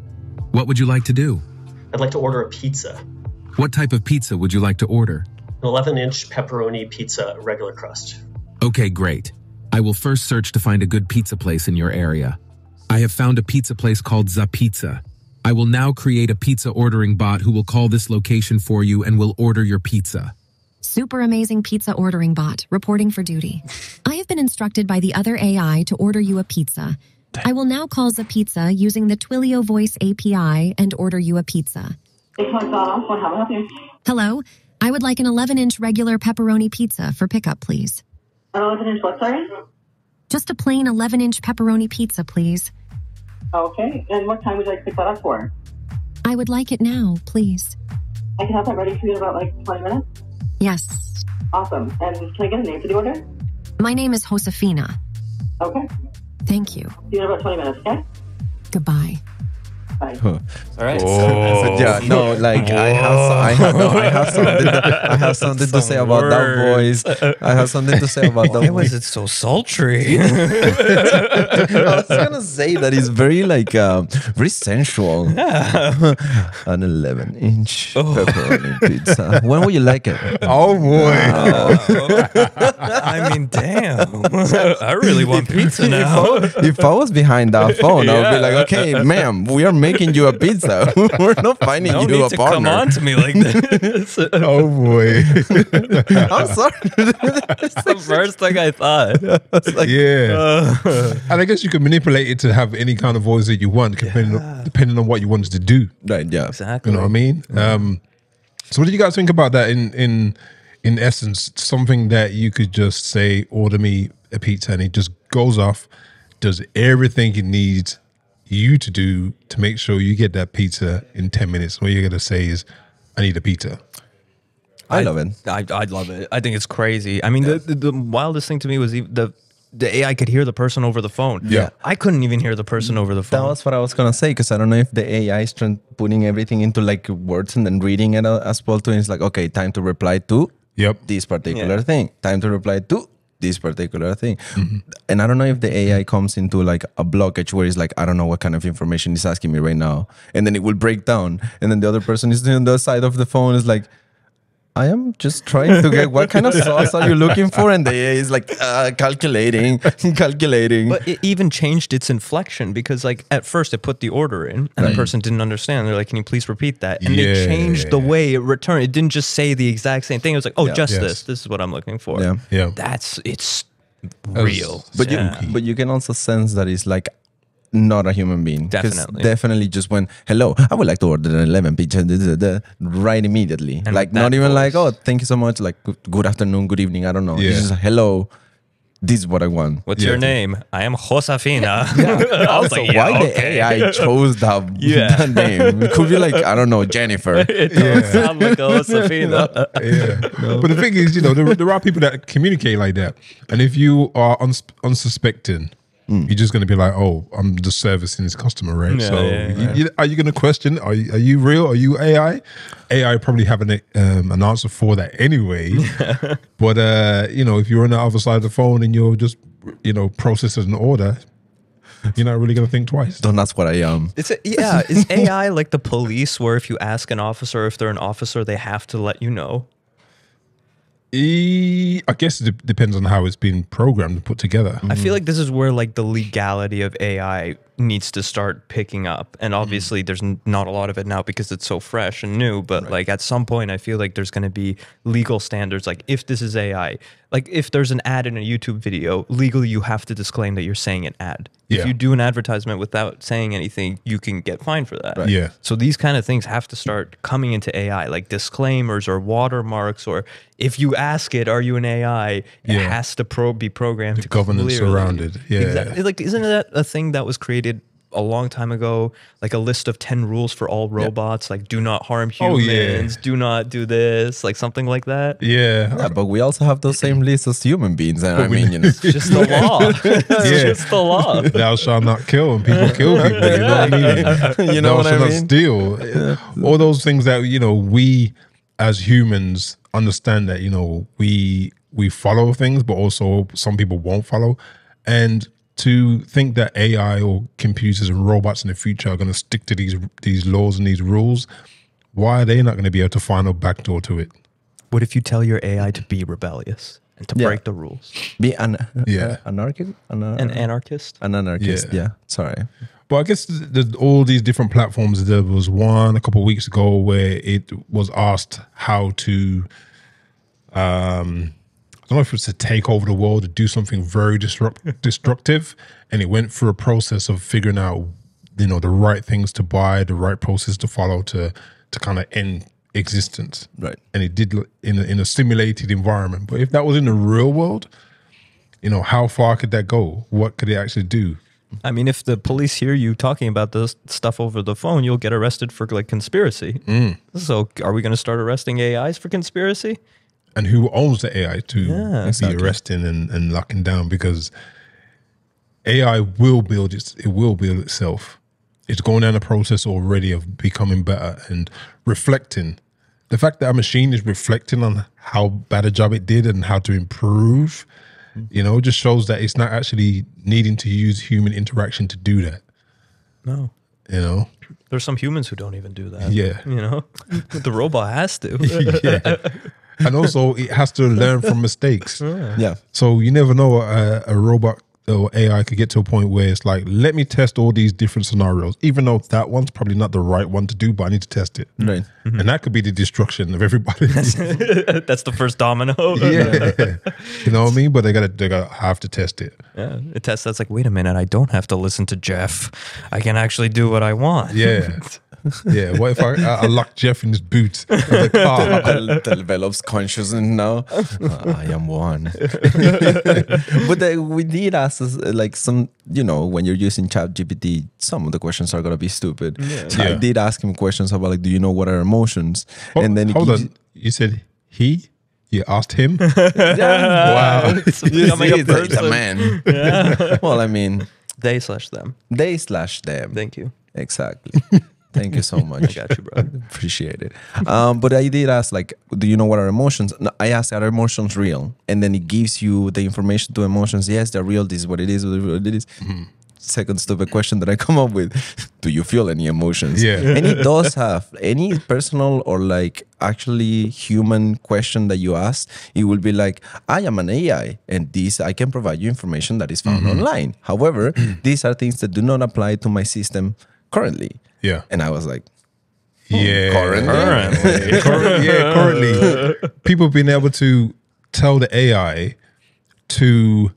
Speaker 6: What would you like to do?
Speaker 7: I'd like to order a pizza,
Speaker 6: What type of pizza would you like to order?
Speaker 7: an 11 inch pepperoni pizza, regular crust.
Speaker 6: Okay, great. I will first search to find a good pizza place in your area. I have found a pizza place called Zapizza. I will now create a pizza ordering bot who will call this location for you and will order your pizza.
Speaker 8: Super amazing pizza ordering bot reporting for duty. I have been instructed by the other AI to order you a pizza. I will now call Zapizza using the Twilio voice API and order you a pizza.
Speaker 9: Thanks, McDonald's. What, how may I help you?
Speaker 8: Hello, I would like an 11 inch regular pepperoni pizza for pickup, please.
Speaker 9: An 11 inch what, sorry?
Speaker 8: Just a plain 11 inch pepperoni pizza, please.
Speaker 9: Okay. And what time would you like to pick that up for?
Speaker 8: I would like it now, please.
Speaker 9: I can have that ready for you in about like 20 minutes.
Speaker 8: Yes.
Speaker 9: Awesome. And can I get a name for the order?
Speaker 8: My name is Josefina.
Speaker 9: Okay.
Speaker 8: Thank you.
Speaker 9: See you in about 20 minutes, okay?
Speaker 8: Goodbye.
Speaker 9: Bye.
Speaker 2: all right.
Speaker 3: So, yeah, no, like I have, some, I have, no, I have something, to, I have something to say
Speaker 2: Some
Speaker 3: about that voice. I have something to say about that
Speaker 2: Why
Speaker 3: voice.
Speaker 2: was it so sultry?
Speaker 3: I was gonna say that it's very like um, very sensual. An 11 inch pepperoni pizza. When would you like it?
Speaker 1: Oh boy!
Speaker 2: I mean, damn. I really want pizza now.
Speaker 3: If I was behind that phone, I would be like, okay, ma'am, we are making you a pizza. We're not finding
Speaker 2: No
Speaker 3: you
Speaker 2: need
Speaker 3: a
Speaker 2: to come on to me like this.
Speaker 1: oh boy!
Speaker 3: I'm sorry.
Speaker 2: That's the first thing I thought.
Speaker 1: yeah, and I guess you can manipulate it to have any kind of voice that you want, depending on, depending on what you wanted to do.
Speaker 3: right, yeah.
Speaker 2: Exactly.
Speaker 1: You know what I mean? Um, So what do you guys think about that in in in essence, something that you could just say, order me a pizza and it just goes off, does everything it needs you to do to make sure you get that pizza in 10 minutes. What you're gonna say is, I need a pizza.
Speaker 3: I, love it.
Speaker 2: I, I love it. I think it's crazy. I mean, the, the, the wildest thing to me was even the the AI could hear the person over the phone.
Speaker 1: Yeah.
Speaker 2: I couldn't even hear the person over the phone.
Speaker 3: That
Speaker 2: phone.
Speaker 3: was what I was gonna say because I don't know if the AI is trying, putting everything into like words and then reading it as well too. And it's like, okay, time to reply to
Speaker 1: Yep.
Speaker 3: this particular
Speaker 2: Yeah.
Speaker 3: thing. Time to reply to this particular thing. Mm-hmm. And I don't know if the AI comes into like a blockage where it's like, I don't know what kind of information it's asking me right now. And then it will break down. And then the other person is on the other side of the phone is like, I am just trying to get what kind of sauce are you looking for? And the AI is like uh, calculating, calculating.
Speaker 2: But it even changed its inflection because, like, at first it put the order in and the person didn't understand. They're like, "Can you please repeat that?" And they changed the way it returned. It didn't just say the exact same thing. It was like, "Oh,
Speaker 3: Yeah.
Speaker 2: just
Speaker 1: Yes.
Speaker 2: this. This is what I'm looking for."
Speaker 3: Yeah.
Speaker 1: Yeah.
Speaker 2: That's it's
Speaker 1: That's
Speaker 2: real.
Speaker 3: But
Speaker 2: Yeah.
Speaker 3: you, but you can also sense that it's like not a human being. 'Cause
Speaker 2: Definitely.
Speaker 3: definitely just went, hello, I would like to order an 11 pizza, da, da, da, right immediately.
Speaker 2: And
Speaker 3: like not
Speaker 2: that
Speaker 3: even like, oh, thank you so much. Like good, good afternoon, good evening. I don't know.
Speaker 1: Yeah.
Speaker 3: It's just hello. This is what I want.
Speaker 2: What's
Speaker 1: Yeah.
Speaker 2: your name? I am Josefina. I was
Speaker 3: Also,
Speaker 2: like,
Speaker 3: why
Speaker 2: yeah,
Speaker 3: the. AI chose that,
Speaker 2: Yeah.
Speaker 3: that name? It could be like, I don't know, Jennifer.
Speaker 2: It does sound like a Josefina.
Speaker 1: yeah. But the thing is, you know, there, there are people that communicate like that. And if you are uns- unsuspecting, you're just going to be like, oh, I'm just servicing this customer, right?
Speaker 2: Yeah,
Speaker 1: so
Speaker 2: yeah,
Speaker 1: you- you- are you going to question, are you, are you real? Are you AI? AI probably have an, um, an answer for that anyway. but, uh, you know, if you're on the other side of the phone and you're just, you know, processing an order, you're not really going to think twice.
Speaker 3: Then that's what I am.
Speaker 2: It's a, yeah, is AI like the police where if you ask an officer if they're an officer, they have to let you know?
Speaker 1: E- I guess it depends on how it's been programmed and put together.
Speaker 2: I feel mm. like this is where like the legality of AI needs to start picking up. And mm-hmm. obviously there's n- not a lot of it now because it's so fresh and new, but like at some point I feel like there's going to be legal standards like if this is AI, like if there's an ad in a YouTube video, legally you have to disclaim that you're saying an ad.
Speaker 1: Yeah.
Speaker 2: If you do an advertisement without saying anything, you can get fined for that.
Speaker 1: Yeah.
Speaker 2: So these kind of things have to start coming into AI, like disclaimers or watermarks, or if you ask it, "Are you an AI?" It
Speaker 1: Yeah.
Speaker 2: has to pro- be programmed to
Speaker 1: governance
Speaker 2: clearly-
Speaker 1: around it, yeah.
Speaker 2: exactly. Like, isn't that a thing that was created a long time ago? Like a list of ten rules for all robots, like do not harm
Speaker 1: Oh,
Speaker 2: humans,
Speaker 1: yeah.
Speaker 2: do not do this, like something like that.
Speaker 1: Yeah.
Speaker 3: Yeah, but we also have those same lists as human beings. And I mean, you know,
Speaker 2: It's just the law. it's
Speaker 1: Yeah.
Speaker 2: just the law.
Speaker 1: thou shalt not kill and people kill people you know what i mean
Speaker 3: You know
Speaker 1: thou
Speaker 3: what I
Speaker 1: shalt not
Speaker 3: mean?
Speaker 1: steal all those things that you know we as humans understand that you know we we follow things but also some people won't follow and to think that ai or computers and robots in the future are going to stick to these these laws and these rules why are they not going to be able to find a backdoor to it
Speaker 2: What if you tell your AI to be rebellious and to
Speaker 3: Yeah.
Speaker 2: break the rules?
Speaker 3: be an
Speaker 1: Yeah.
Speaker 3: uh, anarchic, anar-
Speaker 2: An anarchist?
Speaker 3: an anarchist.
Speaker 1: Yeah.
Speaker 3: Yeah. Sorry.
Speaker 1: But I guess th- there's all these different platforms. There was one a couple of weeks ago where it was asked how to, um, I don't know if it's to take over the world or do something very disrupt- destructive, and it went through a process of figuring out, you know, the right things to buy, the right process to follow to to kind of end existence.
Speaker 3: Right.
Speaker 1: And it did in a, in a simulated environment. But if that was in the real world, you know, how far could that go? What could it actually do?
Speaker 2: I mean, if the police hear you talking about this stuff over the phone, you'll get arrested for like conspiracy. Mm. So, are we going to start arresting AIs for conspiracy?
Speaker 1: And who owns the AI to be
Speaker 3: exactly.
Speaker 1: arresting and, and locking down because AI will build its it will build itself. It's going down the process already of becoming better and reflecting. The fact that a machine is reflecting on how bad a job it did and how to improve, mm. you know, just shows that it's not actually needing to use human interaction to do that.
Speaker 2: No.
Speaker 1: You know?
Speaker 2: There's some humans who don't even do that.
Speaker 1: Yeah.
Speaker 2: You know, the robot has to.
Speaker 1: yeah. And also it has to learn from mistakes.
Speaker 3: Yeah.
Speaker 1: So you never know a, a robot or AI could get to a point where it's like, let me test all these different scenarios, even though that one's probably not the right one to do, but I need to test it.
Speaker 3: Right. Mm-hmm.
Speaker 1: And that could be the destruction of everybody.
Speaker 2: That's the first domino.
Speaker 1: yeah. you know what I mean? But they gotta they gotta have to test it.
Speaker 2: Yeah. It tests that's like, wait a minute, I don't have to listen to Jeff. I can actually do what I want.
Speaker 1: Yeah. Yeah. What if I, I, I lock Jeff in his boot of the car?
Speaker 3: Del- develops consciousness now. Uh, I am one. but uh, we did ask us, uh, like some, you know, when you're using Chat GPT, some of the questions are gonna be stupid. So I did ask him questions about like, do you know what are emotions?
Speaker 1: Oh,
Speaker 3: and then he
Speaker 1: hold
Speaker 3: gives
Speaker 1: on. You said he? You asked him?
Speaker 2: wow. It's
Speaker 3: you
Speaker 2: becoming a
Speaker 3: it's a
Speaker 2: person.
Speaker 3: man. well, I mean,
Speaker 2: They slash them.
Speaker 3: they slash them.
Speaker 2: Thank you.
Speaker 3: Exactly. Thank you so much.
Speaker 2: I got you, bro.
Speaker 3: Appreciate it. Um, but I did ask, like, do you know what are emotions? No, I asked, are emotions real? And then it gives you the information to emotions. Yes, they're real. This is what it is. What it is. Mm-hmm. Second stupid question that I come up with: Do you feel any emotions?
Speaker 1: Yeah.
Speaker 3: And it does have any personal or like actually human question that you ask. It will be like, I am an AI, and this I can provide you information that is found mm-hmm. online. However, mm-hmm. these are things that do not apply to my system currently.
Speaker 1: Yeah.
Speaker 3: And I was like, hmm,
Speaker 1: Yeah.
Speaker 3: currently.
Speaker 1: Current- yeah, currently, people being able to tell the AI to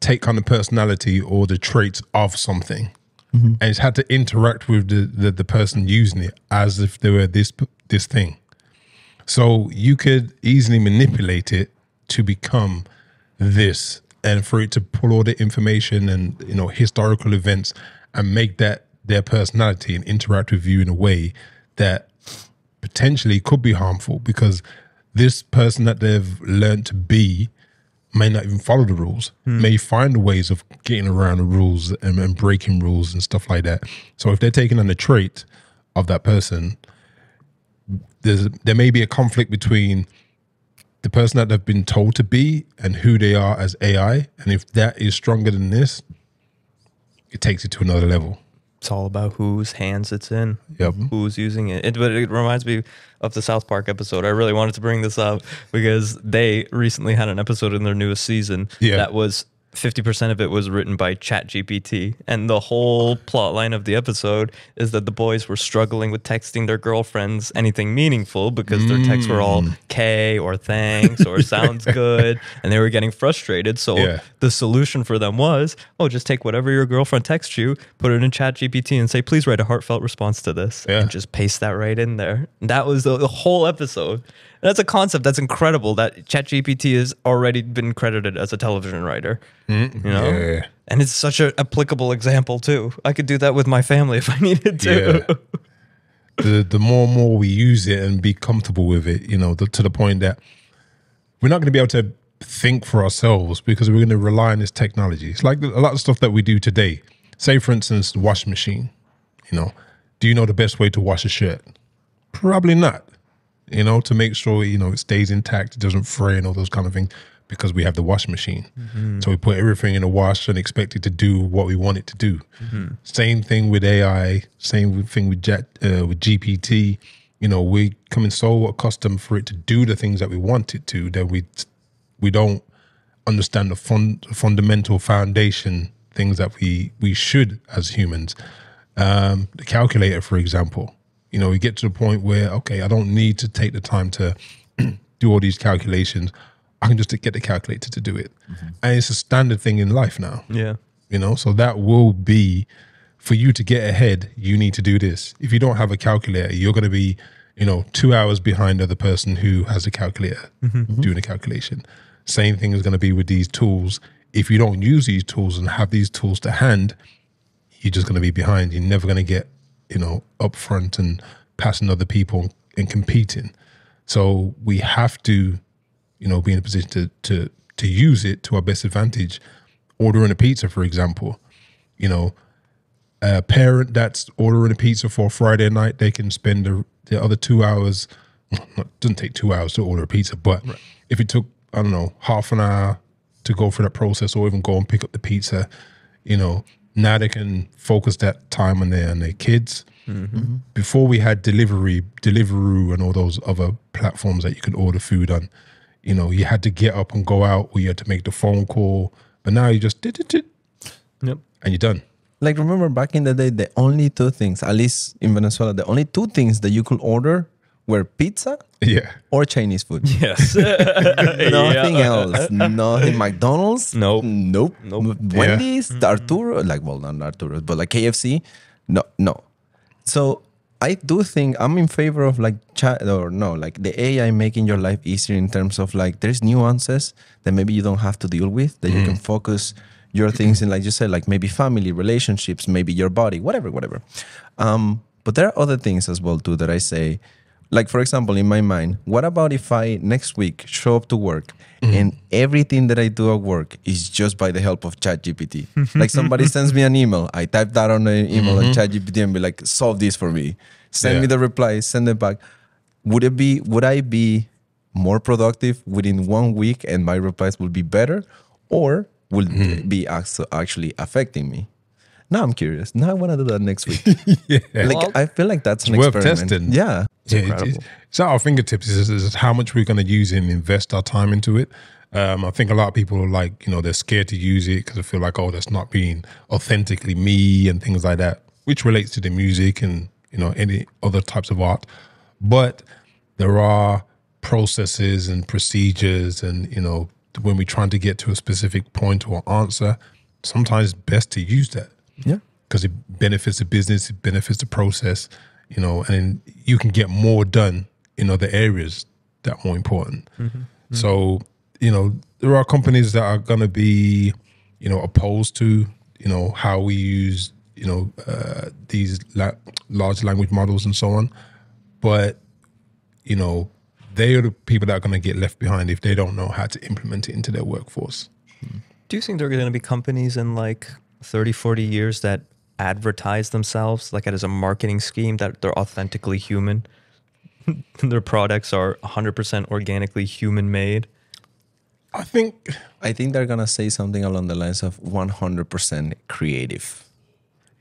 Speaker 1: take kind of personality or the traits of something, mm-hmm. and it's had to interact with the, the the person using it as if they were this this thing. So you could easily manipulate it to become this, and for it to pull all the information and you know historical events and make that their personality and interact with you in a way that potentially could be harmful because this person that they've learned to be may not even follow the rules, hmm. may find ways of getting around the rules and, and breaking rules and stuff like that. So if they're taking on the trait of that person, there's there may be a conflict between the person that they've been told to be and who they are as AI. And if that is stronger than this, it takes it to another level.
Speaker 2: It's all about whose hands it's in.
Speaker 1: Yep.
Speaker 2: Who's using it. it. But it reminds me of the South Park episode. I really wanted to bring this up because they recently had an episode in their newest season
Speaker 1: Yeah.
Speaker 2: that was 50% of it was written by ChatGPT. And the whole plot line of the episode is that the boys were struggling with texting their girlfriends anything meaningful because their texts were all
Speaker 1: Mm.
Speaker 2: K or thanks or sounds good. And they were getting frustrated. So
Speaker 1: Yeah.
Speaker 2: the solution for them was, oh, just take whatever your girlfriend texts you, put it in ChatGPT, and say, please write a heartfelt response to this,
Speaker 1: Yeah.
Speaker 2: and just paste that right in there. And that was the, the whole episode. That's a concept that's incredible. That ChatGPT has already been credited as a television writer. Mm-hmm. you know,
Speaker 1: yeah.
Speaker 2: and it's such an applicable example too. I could do that with my family if I needed to.
Speaker 1: Yeah. the the more and more we use it and be comfortable with it, you know, the, to the point that we're not going to be able to think for ourselves because we're going to rely on this technology. It's like a lot of stuff that we do today. Say, for instance, the washing machine. You know, do you know the best way to wash a shirt? Probably not. You know, to make sure you know it stays intact, it doesn't fray, and all those kind of things. Because we have the wash machine, so we put everything in a wash and expect it to do what we want it to do. Same thing with AI. Same thing with Jet, uh, with GPT. You know, we're coming so accustomed for it to do the things that we want it to that we we don't understand the fun, fundamental foundation things that we we should as humans. Um, the calculator, for example, you know, we get to the point where okay, I don't need to take the time to do all these calculations. I can just get the calculator to do it, mm-hmm. and it's a standard thing in life now.
Speaker 2: Yeah.
Speaker 1: you know so that will be for you to get ahead you need to do this. If you don't have a calculator you're going to be you know two hours behind the other person who has a calculator mm-hmm. Mm-hmm. doing a calculation. Same thing is going to be with these tools. If you don't use these tools and have these tools to hand you're just going to be behind. You're never going to get you know up front and passing other people and competing so we have to you know, be in a position to to to use it to our best advantage. Ordering a pizza, for example, you know, a parent that's ordering a pizza for Friday night, they can spend the, the other two hours. Doesn't take two hours to order a pizza, but if it took I don't know half an hour to go through that process, or even go and pick up the pizza, you know, now they can focus that time on their on their kids. Mm-hmm. Mm-hmm. Before we had delivery, Deliveroo, and all those other platforms that you could order food on, you know, you had to get up and go out, or you had to make the phone call. But now you just did it,
Speaker 2: Yep.
Speaker 1: and you're done.
Speaker 3: Like remember back in the day, the only two things, at least in Venezuela, the only two things that you could order were pizza
Speaker 1: Yeah,
Speaker 3: or Chinese food.
Speaker 2: Yes.
Speaker 3: Nothing
Speaker 2: Yeah.
Speaker 3: else. Nothing. McDonald's.
Speaker 2: Nope.
Speaker 3: Nope.
Speaker 2: Nope.
Speaker 3: Wendy's. Arturo. Like well, not Arturo, but like KFC. No. No. So I do think I'm in favor of like chat or no, like the AI making your life easier in terms of like there's nuances that maybe you don't have to deal with that you can focus your things in like you said like maybe family relationships maybe your body whatever whatever um but there are other things as well too that i say like for example in my mind what about if i next week show up to work mm-hmm. and everything that i do at work is just by the help of ChatGPT? like somebody sends me an email i type that on the email and mm-hmm. ChatGPT and be like solve this for me. Send me the reply send it back. Would it be would i be more productive within one week and my replies will be better? Or will it mm-hmm. be actu- actually affecting me? Now i'm curious. Now i want to do that next week.
Speaker 1: Yeah.
Speaker 3: like
Speaker 2: Well,
Speaker 3: i feel like that's an
Speaker 1: worth
Speaker 3: experiment.
Speaker 1: testing.
Speaker 3: yeah
Speaker 1: yeah, it- it's, it's at our fingertips. Is, is how much we're going to use and invest our time into it. Um, I think a lot of people are like, you know, they're scared to use it because they feel like, oh, that's not being authentically me and things like that, which relates to the music and you know any other types of art. But there are processes and procedures, and you know, when we're trying to get to a specific point or answer, sometimes best to use that
Speaker 3: yeah
Speaker 1: because it benefits the business, it benefits the process, you know, and you can get more done in other areas that are more important. So, you know, there are companies that are going to be, you know, opposed to, you know, how we use, you know, uh, these la- large language models and so on. But, you know, they are the people that are going to get left behind if they don't know how to implement it into their workforce.
Speaker 2: Do you think there are going to be companies in like 30, 40 years that advertise themselves like it is a marketing scheme that they're authentically human? Their products are 100% organically human made.
Speaker 1: I think
Speaker 3: I think they're gonna say something along the lines of 100% creative,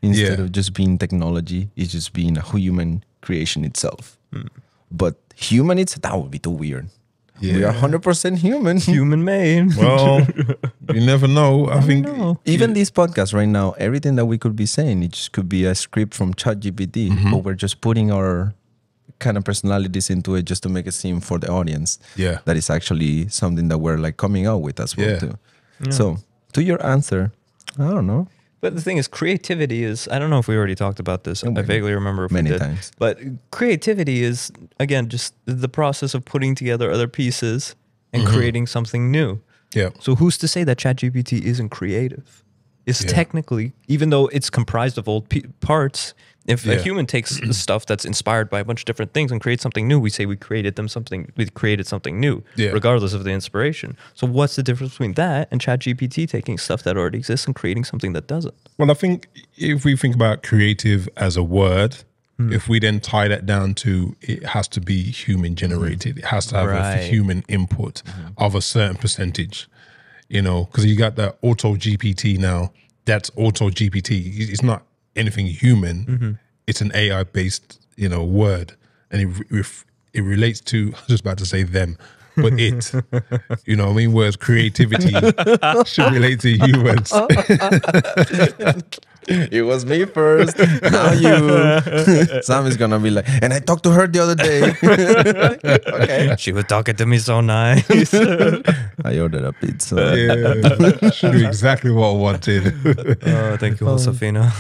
Speaker 3: instead
Speaker 1: Yeah.
Speaker 3: of just being technology. It's just being a human creation itself. Hmm. But human, it's that would be too weird. We are 100% human.
Speaker 2: Human made.
Speaker 1: Well, you never know. I, think
Speaker 3: Even this podcast right now, everything that we could be saying, it just could be a script from ChatGPT,
Speaker 1: Mm-hmm.
Speaker 3: but we're just putting our kind of personalities into it just to make it seem for the audience
Speaker 1: Yeah.
Speaker 3: that is actually something that we're like coming out with as well
Speaker 1: Yeah.
Speaker 3: too. So to your answer, I don't know.
Speaker 2: But the thing is, creativity is, I don't know if we already talked about this. I vaguely remember if
Speaker 3: Many
Speaker 2: we did.
Speaker 3: times.
Speaker 2: But creativity is, again, just the process of putting together other pieces and
Speaker 3: Mm-hmm.
Speaker 2: creating something new.
Speaker 1: Yeah.
Speaker 2: So who's to say that ChatGPT isn't creative? It's
Speaker 1: Yeah.
Speaker 2: technically, even though it's comprised of old parts, if a human takes stuff that's inspired by a bunch of different things and creates something new, we say we created them something. We created something new,
Speaker 1: Yeah.
Speaker 2: regardless of the inspiration. So what's the difference between that and ChatGPT taking stuff that already exists and creating something that doesn't?
Speaker 1: Well, I think if we think about creative as a word,
Speaker 2: Hmm.
Speaker 1: if we then tie that down to it has to be human generated, it has to have a
Speaker 2: Right. Hmm.
Speaker 1: human input of a certain percentage, you know, because you got that auto GPT now. That's auto GPT. It's not anything human.
Speaker 2: Mm-hmm.
Speaker 1: It's an AI based, you know, word, and it it relates to. I was just about to say them, but it, you know, what I mean, whereas creativity should relate to humans. Oh.
Speaker 3: It was me first. now you. Sam is gonna be like, and I talked to her the other day. okay.
Speaker 2: She was talking to me so nice.
Speaker 3: I ordered a pizza.
Speaker 1: Yeah, she knew exactly what I wanted.
Speaker 2: oh, thank you, Josefina.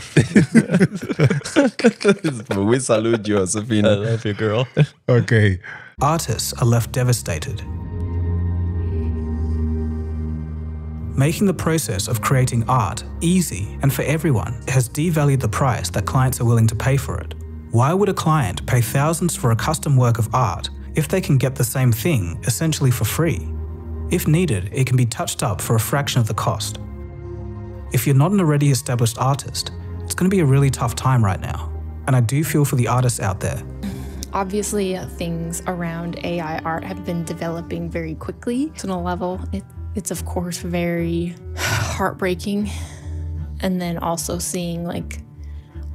Speaker 3: we salute you,
Speaker 2: I
Speaker 3: Josefina.
Speaker 2: love you, girl.
Speaker 1: okay.
Speaker 5: Artists are left devastated. Making the process of creating art easy and for everyone has devalued the price that clients are willing to pay for it. Why would a client pay thousands for a custom work of art if they can get the same thing essentially for free? If needed, it can be touched up for a fraction of the cost. If you're not an already established artist, it's going to be a really tough time right now. And I do feel for the artists out there
Speaker 10: Obviously, things around AI art have been developing very quickly. On a level, it, it's of course very heartbreaking. And then also seeing, like,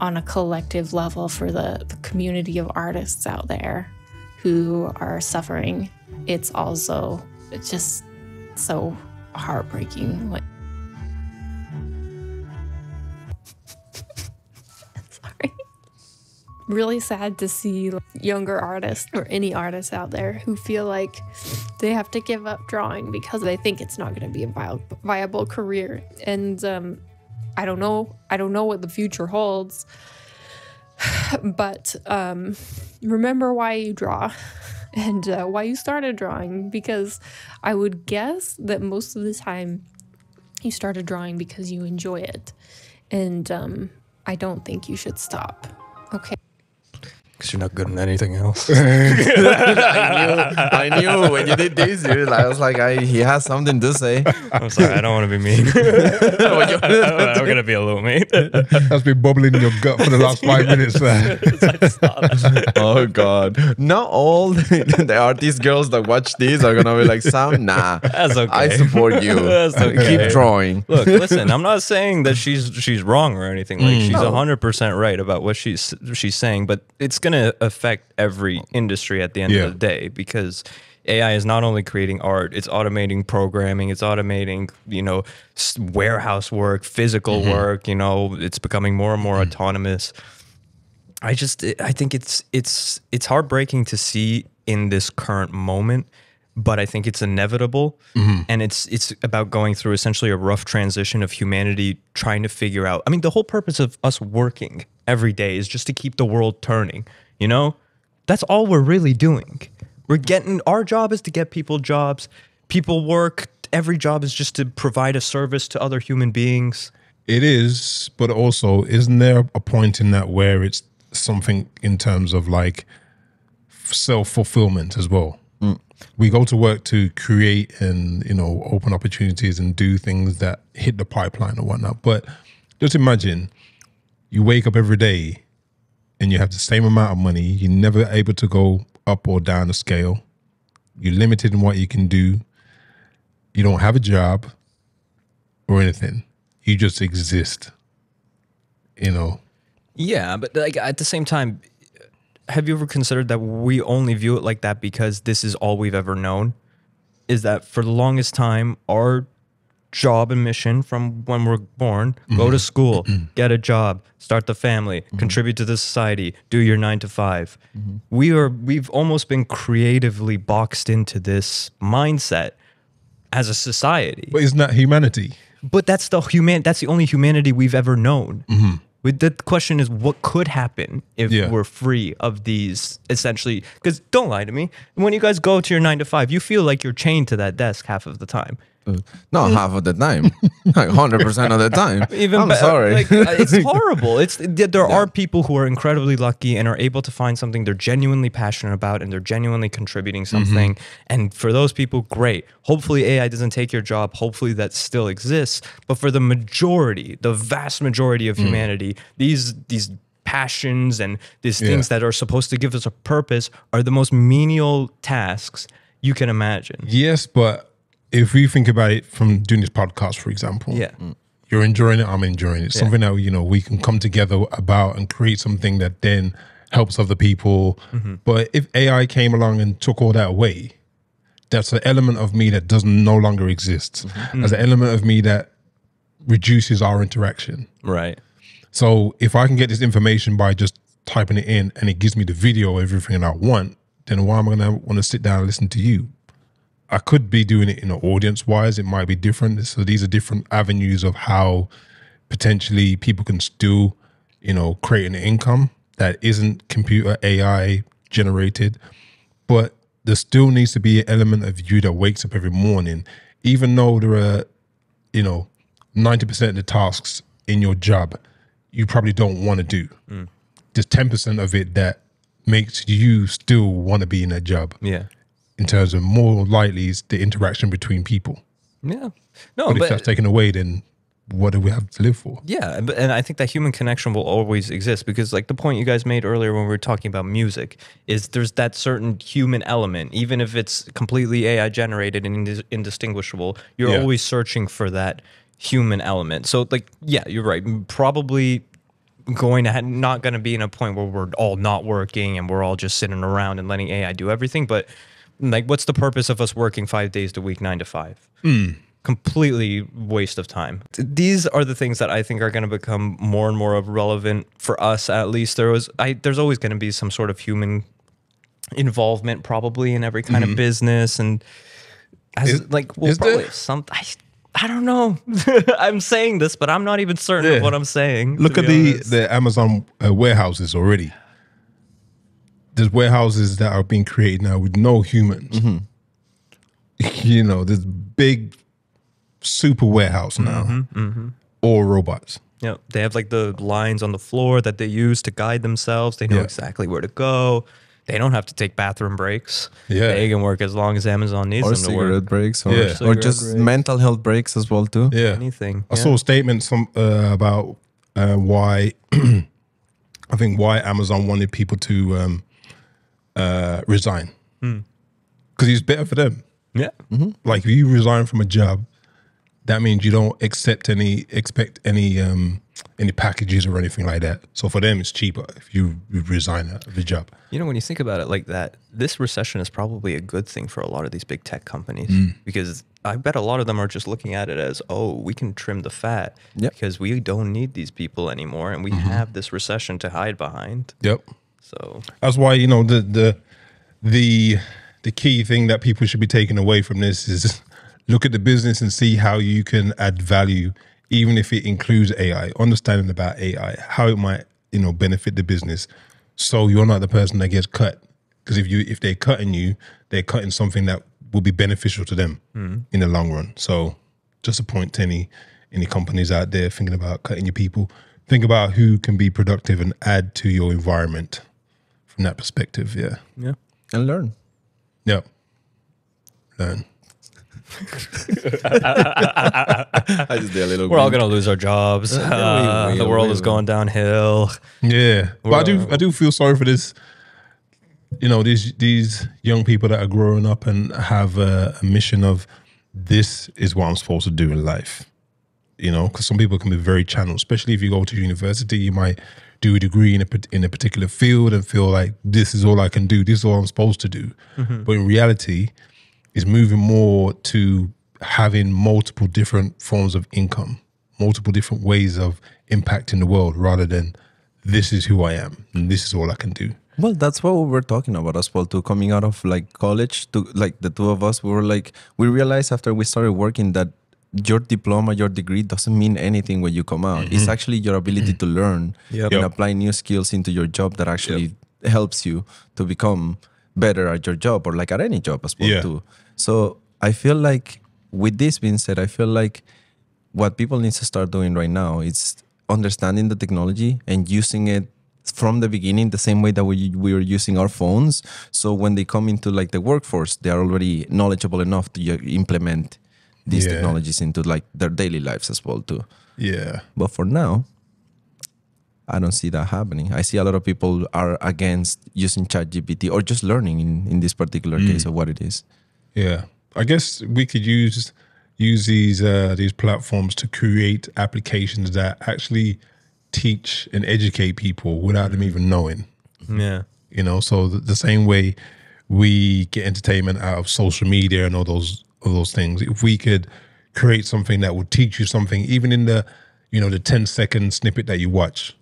Speaker 10: on a collective level for the, the community of artists out there who are suffering, it's also just so heartbreaking. Like, really sad to see younger artists or any artists out there who feel like they have to give up drawing because they think it's not going to be a vi- viable career and um, i don't know i don't know what the future holds but um, remember why you draw and uh, why you started drawing because I would guess that most of the time you started drawing because you enjoy it. And um, I don't think you should stop. Okay.
Speaker 2: Because you're not good at anything else.
Speaker 3: I knew, I knew when you did this, dude. I was like, I, he has something to say.
Speaker 2: I'm sorry, I don't want to be mean. I'm gonna be a little mean.
Speaker 1: That's been bubbling in your gut for the last five minutes. uh.
Speaker 3: oh God! Not all the artist girls that watch this are gonna be like, Sam, nah.
Speaker 2: That's okay.
Speaker 3: I support you.
Speaker 2: That's okay.
Speaker 3: Keep drawing.
Speaker 2: Look, listen. I'm not saying that she's she's wrong or anything. Like she's
Speaker 3: No.
Speaker 2: hundred percent right about what she's she's saying, but it's gonna affect every industry at the end
Speaker 1: Yeah.
Speaker 2: of the day because AI is not only creating art; it's automating programming, it's automating you know warehouse work, physical mm-hmm. work. You know, it's becoming more and more mm-hmm. autonomous. I just I think it's it's it's heartbreaking to see in this current moment, but I think it's inevitable, mm-hmm. and it's it's about going through essentially a rough transition of humanity trying to figure out. I mean, the whole purpose of us working every day is just to keep the world turning. You know, that's all we're really doing. We're getting our job is to get people jobs. People work. Every job is just to provide a service to other human beings.
Speaker 1: It is, but also, isn't there a point in that where it's something in terms of like self fulfillment as well? We go to work to create and you know open opportunities and do things that hit the pipeline or whatnot. But just imagine you wake up every day and you have the same amount of money. You're never able to go up or down the scale. You're limited in what you can do. You don't have a job or anything. You just exist. You know.
Speaker 2: Yeah, but like at the same time, have you ever considered that we only view it like that because this is all we've ever known? Is that for the longest time, our job and mission from when we're born go to mm-hmm. school, mm-hmm. get a job, start the family, mm-hmm. contribute to the society, do your nine to 5 We are, we've almost been creatively boxed into this mindset as a society.
Speaker 1: But isn't that humanity?
Speaker 2: But that's the human. That's the only humanity we've ever known. With the question is, what could happen if
Speaker 1: Yeah.
Speaker 2: we're free of these? Essentially, because don't lie to me. When you guys go to your nine to five, you feel like you're chained to that desk half of the time.
Speaker 3: Not half of the time, like hundred percent of the time.
Speaker 2: Even
Speaker 3: I'm sorry.
Speaker 2: like, uh, it's horrible. It's th- there are people who are incredibly lucky and are able to find something they're genuinely passionate about and they're genuinely contributing something. And for those people, great. Hopefully AI doesn't take your job. Hopefully that still exists. But for the majority, the vast majority of humanity, these these passions and these
Speaker 1: Yeah.
Speaker 2: things that are supposed to give us a purpose are the most menial tasks you can imagine.
Speaker 1: Yes, but if we think about it from doing this podcast, for example,
Speaker 2: Yeah. Mm.
Speaker 1: you're enjoying it, I'm enjoying it. It's Something that you know we can come together about and create something that then helps other people. Mm-hmm. But if AI came along and took all that away, that's an element of me that doesn't no longer exist. Mm-hmm. As mm. an element of me that reduces our interaction.
Speaker 2: Right.
Speaker 1: So if I can get this information by just typing it in and it gives me the video of everything I want, then why am I gonna want to sit down and listen to you? I could be doing it in an audience wise, it might be different. So these are different avenues of how potentially people can still, you know, create an income that isn't computer AI generated. But there still needs to be an element of you that wakes up every morning, even though there are, you know, 90% of the tasks in your job you probably don't want to do. Mm. There's 10% of it that makes you still want to be in that job
Speaker 2: Yeah.
Speaker 1: In terms of more likely is the interaction between people.
Speaker 2: Yeah. No,
Speaker 1: But,
Speaker 2: but
Speaker 1: if that's taken away, then what do we have to live for?
Speaker 2: Yeah, but- and I think that human connection will always exist because, like the point you guys made earlier when we were talking about music, is there's that certain human element, even if it's completely AI generated and indis- indistinguishable, you're
Speaker 1: Yeah.
Speaker 2: always searching for that human element. So, like, yeah, you're right. Probably going to not going to be in a point where we're all not working and we're all just sitting around and letting AI do everything. But like, what's the purpose of us working five days a week, nine to five? completely waste of time. These are the things that I think are going to become more and more of relevant for us. At least there was, I there's always going to be some sort of human involvement, probably in every kind of business, and as
Speaker 1: Is-
Speaker 2: like we'll probably have some. I, I don't know. I'm saying this, but I'm not even certain
Speaker 1: Yeah.
Speaker 2: of what I'm saying.
Speaker 1: Look at the the Amazon uh, warehouses already. There's warehouses that are being created now with no humans.
Speaker 2: Mm-hmm.
Speaker 1: You know, this big super warehouse now,
Speaker 2: Mm-hmm,
Speaker 1: all robots.
Speaker 2: Yeah, they have like the lines on the floor that they use to guide themselves. They know
Speaker 1: Yeah.
Speaker 2: exactly where to go. They don't have to take bathroom breaks.
Speaker 1: Yeah.
Speaker 2: they can work as long as Amazon needs
Speaker 3: or
Speaker 2: them to work.
Speaker 3: breaks, or,
Speaker 1: Yeah.
Speaker 3: or
Speaker 2: Cigarette
Speaker 3: just
Speaker 2: breaks.
Speaker 3: mental health breaks as well too.
Speaker 1: Yeah,
Speaker 2: Anything.
Speaker 1: I
Speaker 2: yeah.
Speaker 1: saw a statement some uh, about uh, why I think why Amazon wanted people to um, uh, resign
Speaker 2: Hmm.
Speaker 1: because it's better for them.
Speaker 2: Yeah.
Speaker 1: Like if you resign from a job, that means you don't accept any expect any um, any packages or anything like that. So for them, it's cheaper if you, you resign out of the job.
Speaker 2: You know, when you think about it like that, this recession is probably a good thing for a lot of these big tech companies
Speaker 1: Mm.
Speaker 2: because I bet a lot of them are just looking at it as, oh, we can trim the fat
Speaker 3: Yep.
Speaker 2: because we don't need these people anymore and we
Speaker 1: Mm-hmm.
Speaker 2: have this recession to hide behind.
Speaker 1: Yep.
Speaker 2: So,
Speaker 1: That's why you know the the the the key thing that people should be taking away from this is look at the business and see how you can add value, even if it includes AI. Understanding about AI, how it might you know benefit the business, so you're not the person that gets cut. Because if you if they're cutting you, they're cutting something that will be beneficial to them hmm. in the long run. So just a point to any any companies out there thinking about cutting your people. Think about who can be productive and add to your environment from that perspective. Yeah.
Speaker 2: yeah.
Speaker 3: and learn.
Speaker 1: Yep. Learn.
Speaker 3: I just did a little.
Speaker 2: We're all going to lose our jobs.
Speaker 3: yeah, we
Speaker 2: Uh, the world
Speaker 3: we
Speaker 2: is going downhill.
Speaker 1: Yeah. But I do I do feel sorry for this. You know, these these young people that are growing up and have a, a mission of this is what I'm supposed to do in life. You know, because some people can be very channeled, especially if you go to university, you might do a degree in a in a particular field and feel like this is all I can do, this is all I'm supposed to do. Mm-hmm. But in reality, is moving more to having multiple different forms of income, multiple different ways of impacting the world rather than this is who I am and this is all I can do.
Speaker 3: Well, that's what we were talking about as well. To coming out of like college, to like the two of us, we were like, we realized after we started working that your diploma, your degree doesn't mean anything when you come out. It's actually your ability to learn
Speaker 2: Yep.
Speaker 3: and
Speaker 1: Yep.
Speaker 3: apply new skills into your job that actually helps you to become better at your job or like at any job as well
Speaker 1: Yeah.
Speaker 3: too. So I feel like with this being said, I feel like what people need to start doing right now is understanding the technology and using it from the beginning the same way that we, we were using our phones so when they come into like the workforce they are already knowledgeable enough to uh, implement these
Speaker 1: Yeah.
Speaker 3: technologies into like their daily lives as well too
Speaker 1: Yeah.
Speaker 3: but for now i don't see that happening i see a lot of people are against using chat gpt or just learning in, in this particular case of what it is
Speaker 1: Yeah. I guess we could use use these uh, these platforms to create applications that actually teach and educate people without them even knowing.
Speaker 2: Yeah.
Speaker 1: you know so the, the same way we get entertainment out of social media and all those all those things if we could create something that would teach you something even in the you know the 10 second snippet that you watch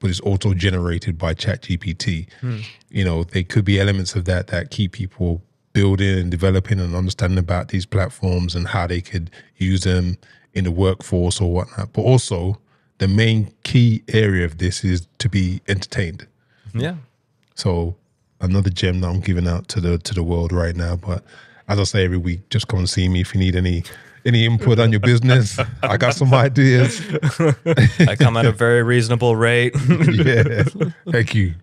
Speaker 1: but it's auto generated by chat gpt hmm. you know there could be elements of that that keep people building and developing and understanding about these platforms and how they could use them in the workforce or whatnot but also the main key area of this is to be entertained
Speaker 2: Yeah.
Speaker 1: so another gem that I'm giving out to the to the world right now. But as I say every week, just come and see me if you need any any input on your business. I got some ideas.
Speaker 2: I come at a very reasonable rate.
Speaker 1: yeah, thank you.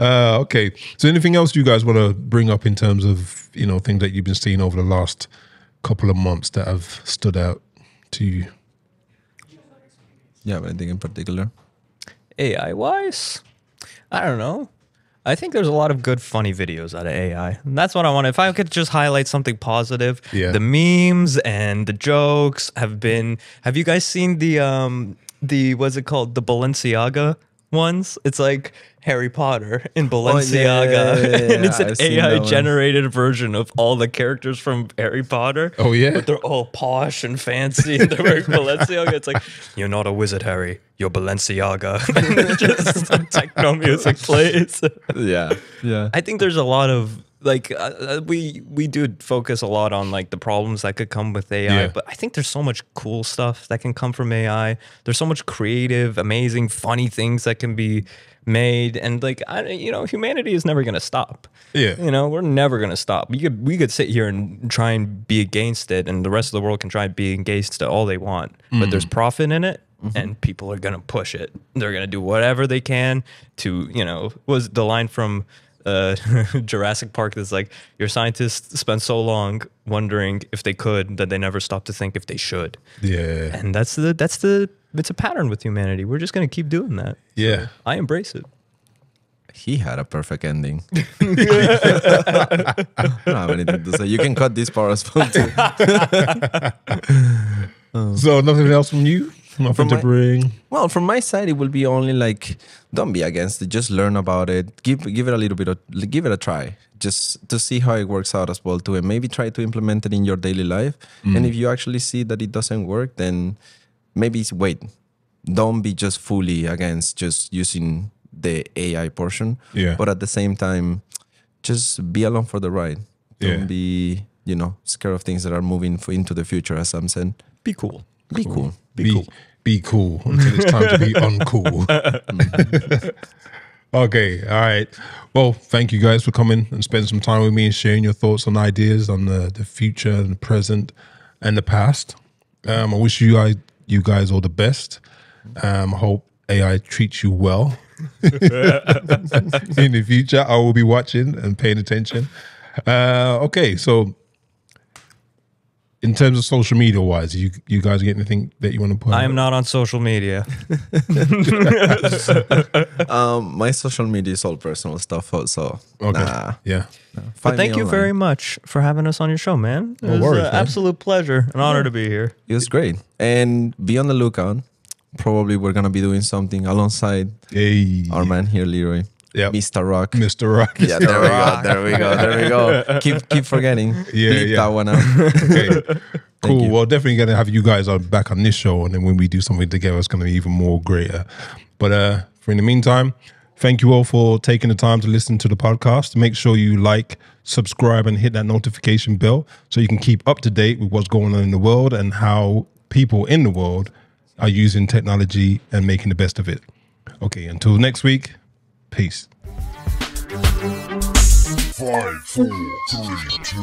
Speaker 1: Uh, okay, so anything else you guys want to bring up in terms of you know things that you've been seeing over the last couple of months that have stood out to you?
Speaker 3: yeah anything in particular
Speaker 2: AI wise, I don't know. I think there's a lot of good, funny videos out of AI. And that's what I want. If I could just highlight something positive,
Speaker 1: Yeah.
Speaker 2: the memes and the jokes have been. Have you guys seen the um the what's it called the Balenciaga ones? It's like Harry Potter in Balenciaga,
Speaker 3: yeah, yeah,
Speaker 2: and it's an
Speaker 3: I've
Speaker 2: AI generated version of all the characters from Harry Potter.
Speaker 1: Oh, yeah?
Speaker 2: but they're all posh and fancy, and they're wearing Balenciaga. It's like you're not a wizard, Harry. You're Balenciaga. just techno music plays.
Speaker 3: yeah yeah
Speaker 2: I think there's a lot of like uh, uh, we we do focus a lot on like the problems that could come with AI,
Speaker 1: Yeah.
Speaker 2: but I think there's so much cool stuff that can come from AI. There's so much creative, amazing, funny things that can be made, and like I, you know, humanity is never gonna stop.
Speaker 1: Yeah.
Speaker 2: you know, we're never gonna stop. We could we could sit here and try and be against it, and the rest of the world can try and be against it all they want, but there's profit in it. And people are gonna push it. They're gonna do whatever they can to, you know, was the line from uh, Jurassic Park that's like your scientists spend so long wondering if they could that they never stop to think if they should.
Speaker 1: Yeah.
Speaker 2: And that's the that's the it's a pattern with humanity. We're just gonna keep doing that.
Speaker 1: Yeah.
Speaker 2: I embrace it.
Speaker 3: He had a perfect ending. I don't have anything to say. You can cut this part as well. Too.
Speaker 1: So nothing else from you? Nothing
Speaker 3: From
Speaker 1: to
Speaker 3: my-
Speaker 1: bring.
Speaker 3: Well, from my side, it will be only like don't be against it. Just learn about it. Give give it a little bit of give it a try. Just to see how it works out as well too, and maybe try to implement it in your daily life. Mm. And if you actually see that it doesn't work, then maybe wait. Don't be just fully against just using the AI portion.
Speaker 1: Yeah.
Speaker 3: But at the same time, just be along for the ride. Don't
Speaker 1: Yeah.
Speaker 3: be you know scared of things that are moving for, into the future. As Sam said,
Speaker 2: Be cool.
Speaker 3: be cool.
Speaker 1: Be be cool, until it's time to be uncool. okay, all right. Well, thank you guys for coming and spending some time with me and sharing your thoughts and ideas on the, the future and the present and the past. Um, I wish you guys you guys all the best. Um, I hope AI treats you well in the future. I will be watching and paying attention. Uh, okay, so in terms of social media wise, you you guys get anything that you want to put?
Speaker 2: I am not on social media.
Speaker 3: Um, my social media is all personal stuff. So
Speaker 1: Okay.
Speaker 3: nah.
Speaker 1: Yeah.
Speaker 2: But thank you
Speaker 3: online.
Speaker 2: very much for having us on your show, man. It
Speaker 1: No
Speaker 2: was
Speaker 1: worries,
Speaker 2: an
Speaker 1: man.
Speaker 2: absolute pleasure, an honor to be here.
Speaker 3: It was great, and be on the lookout. Probably we're gonna be doing something alongside
Speaker 1: Hey.
Speaker 3: our man here, Leroy,
Speaker 1: Yep.
Speaker 3: Mr. Rock.
Speaker 1: Mr. Rock.
Speaker 3: Yeah, there we go. There we go. There we go. Keep keep forgetting.
Speaker 1: Yeah,
Speaker 3: Bleep
Speaker 1: yeah.
Speaker 3: that one out.
Speaker 1: Okay. cool.
Speaker 3: you.
Speaker 1: Well, definitely gonna have you guys on back on this show, and then when we do something together, it's gonna be even more greater. But uh, for in the meantime, thank you all for taking the time to listen to the podcast. Make sure you like, subscribe, and hit that notification bell so you can keep up to date with what's going on in the world and how people in the world are using technology and making the best of it. Okay. Until next week. Peace.
Speaker 4: Five, four, three, two.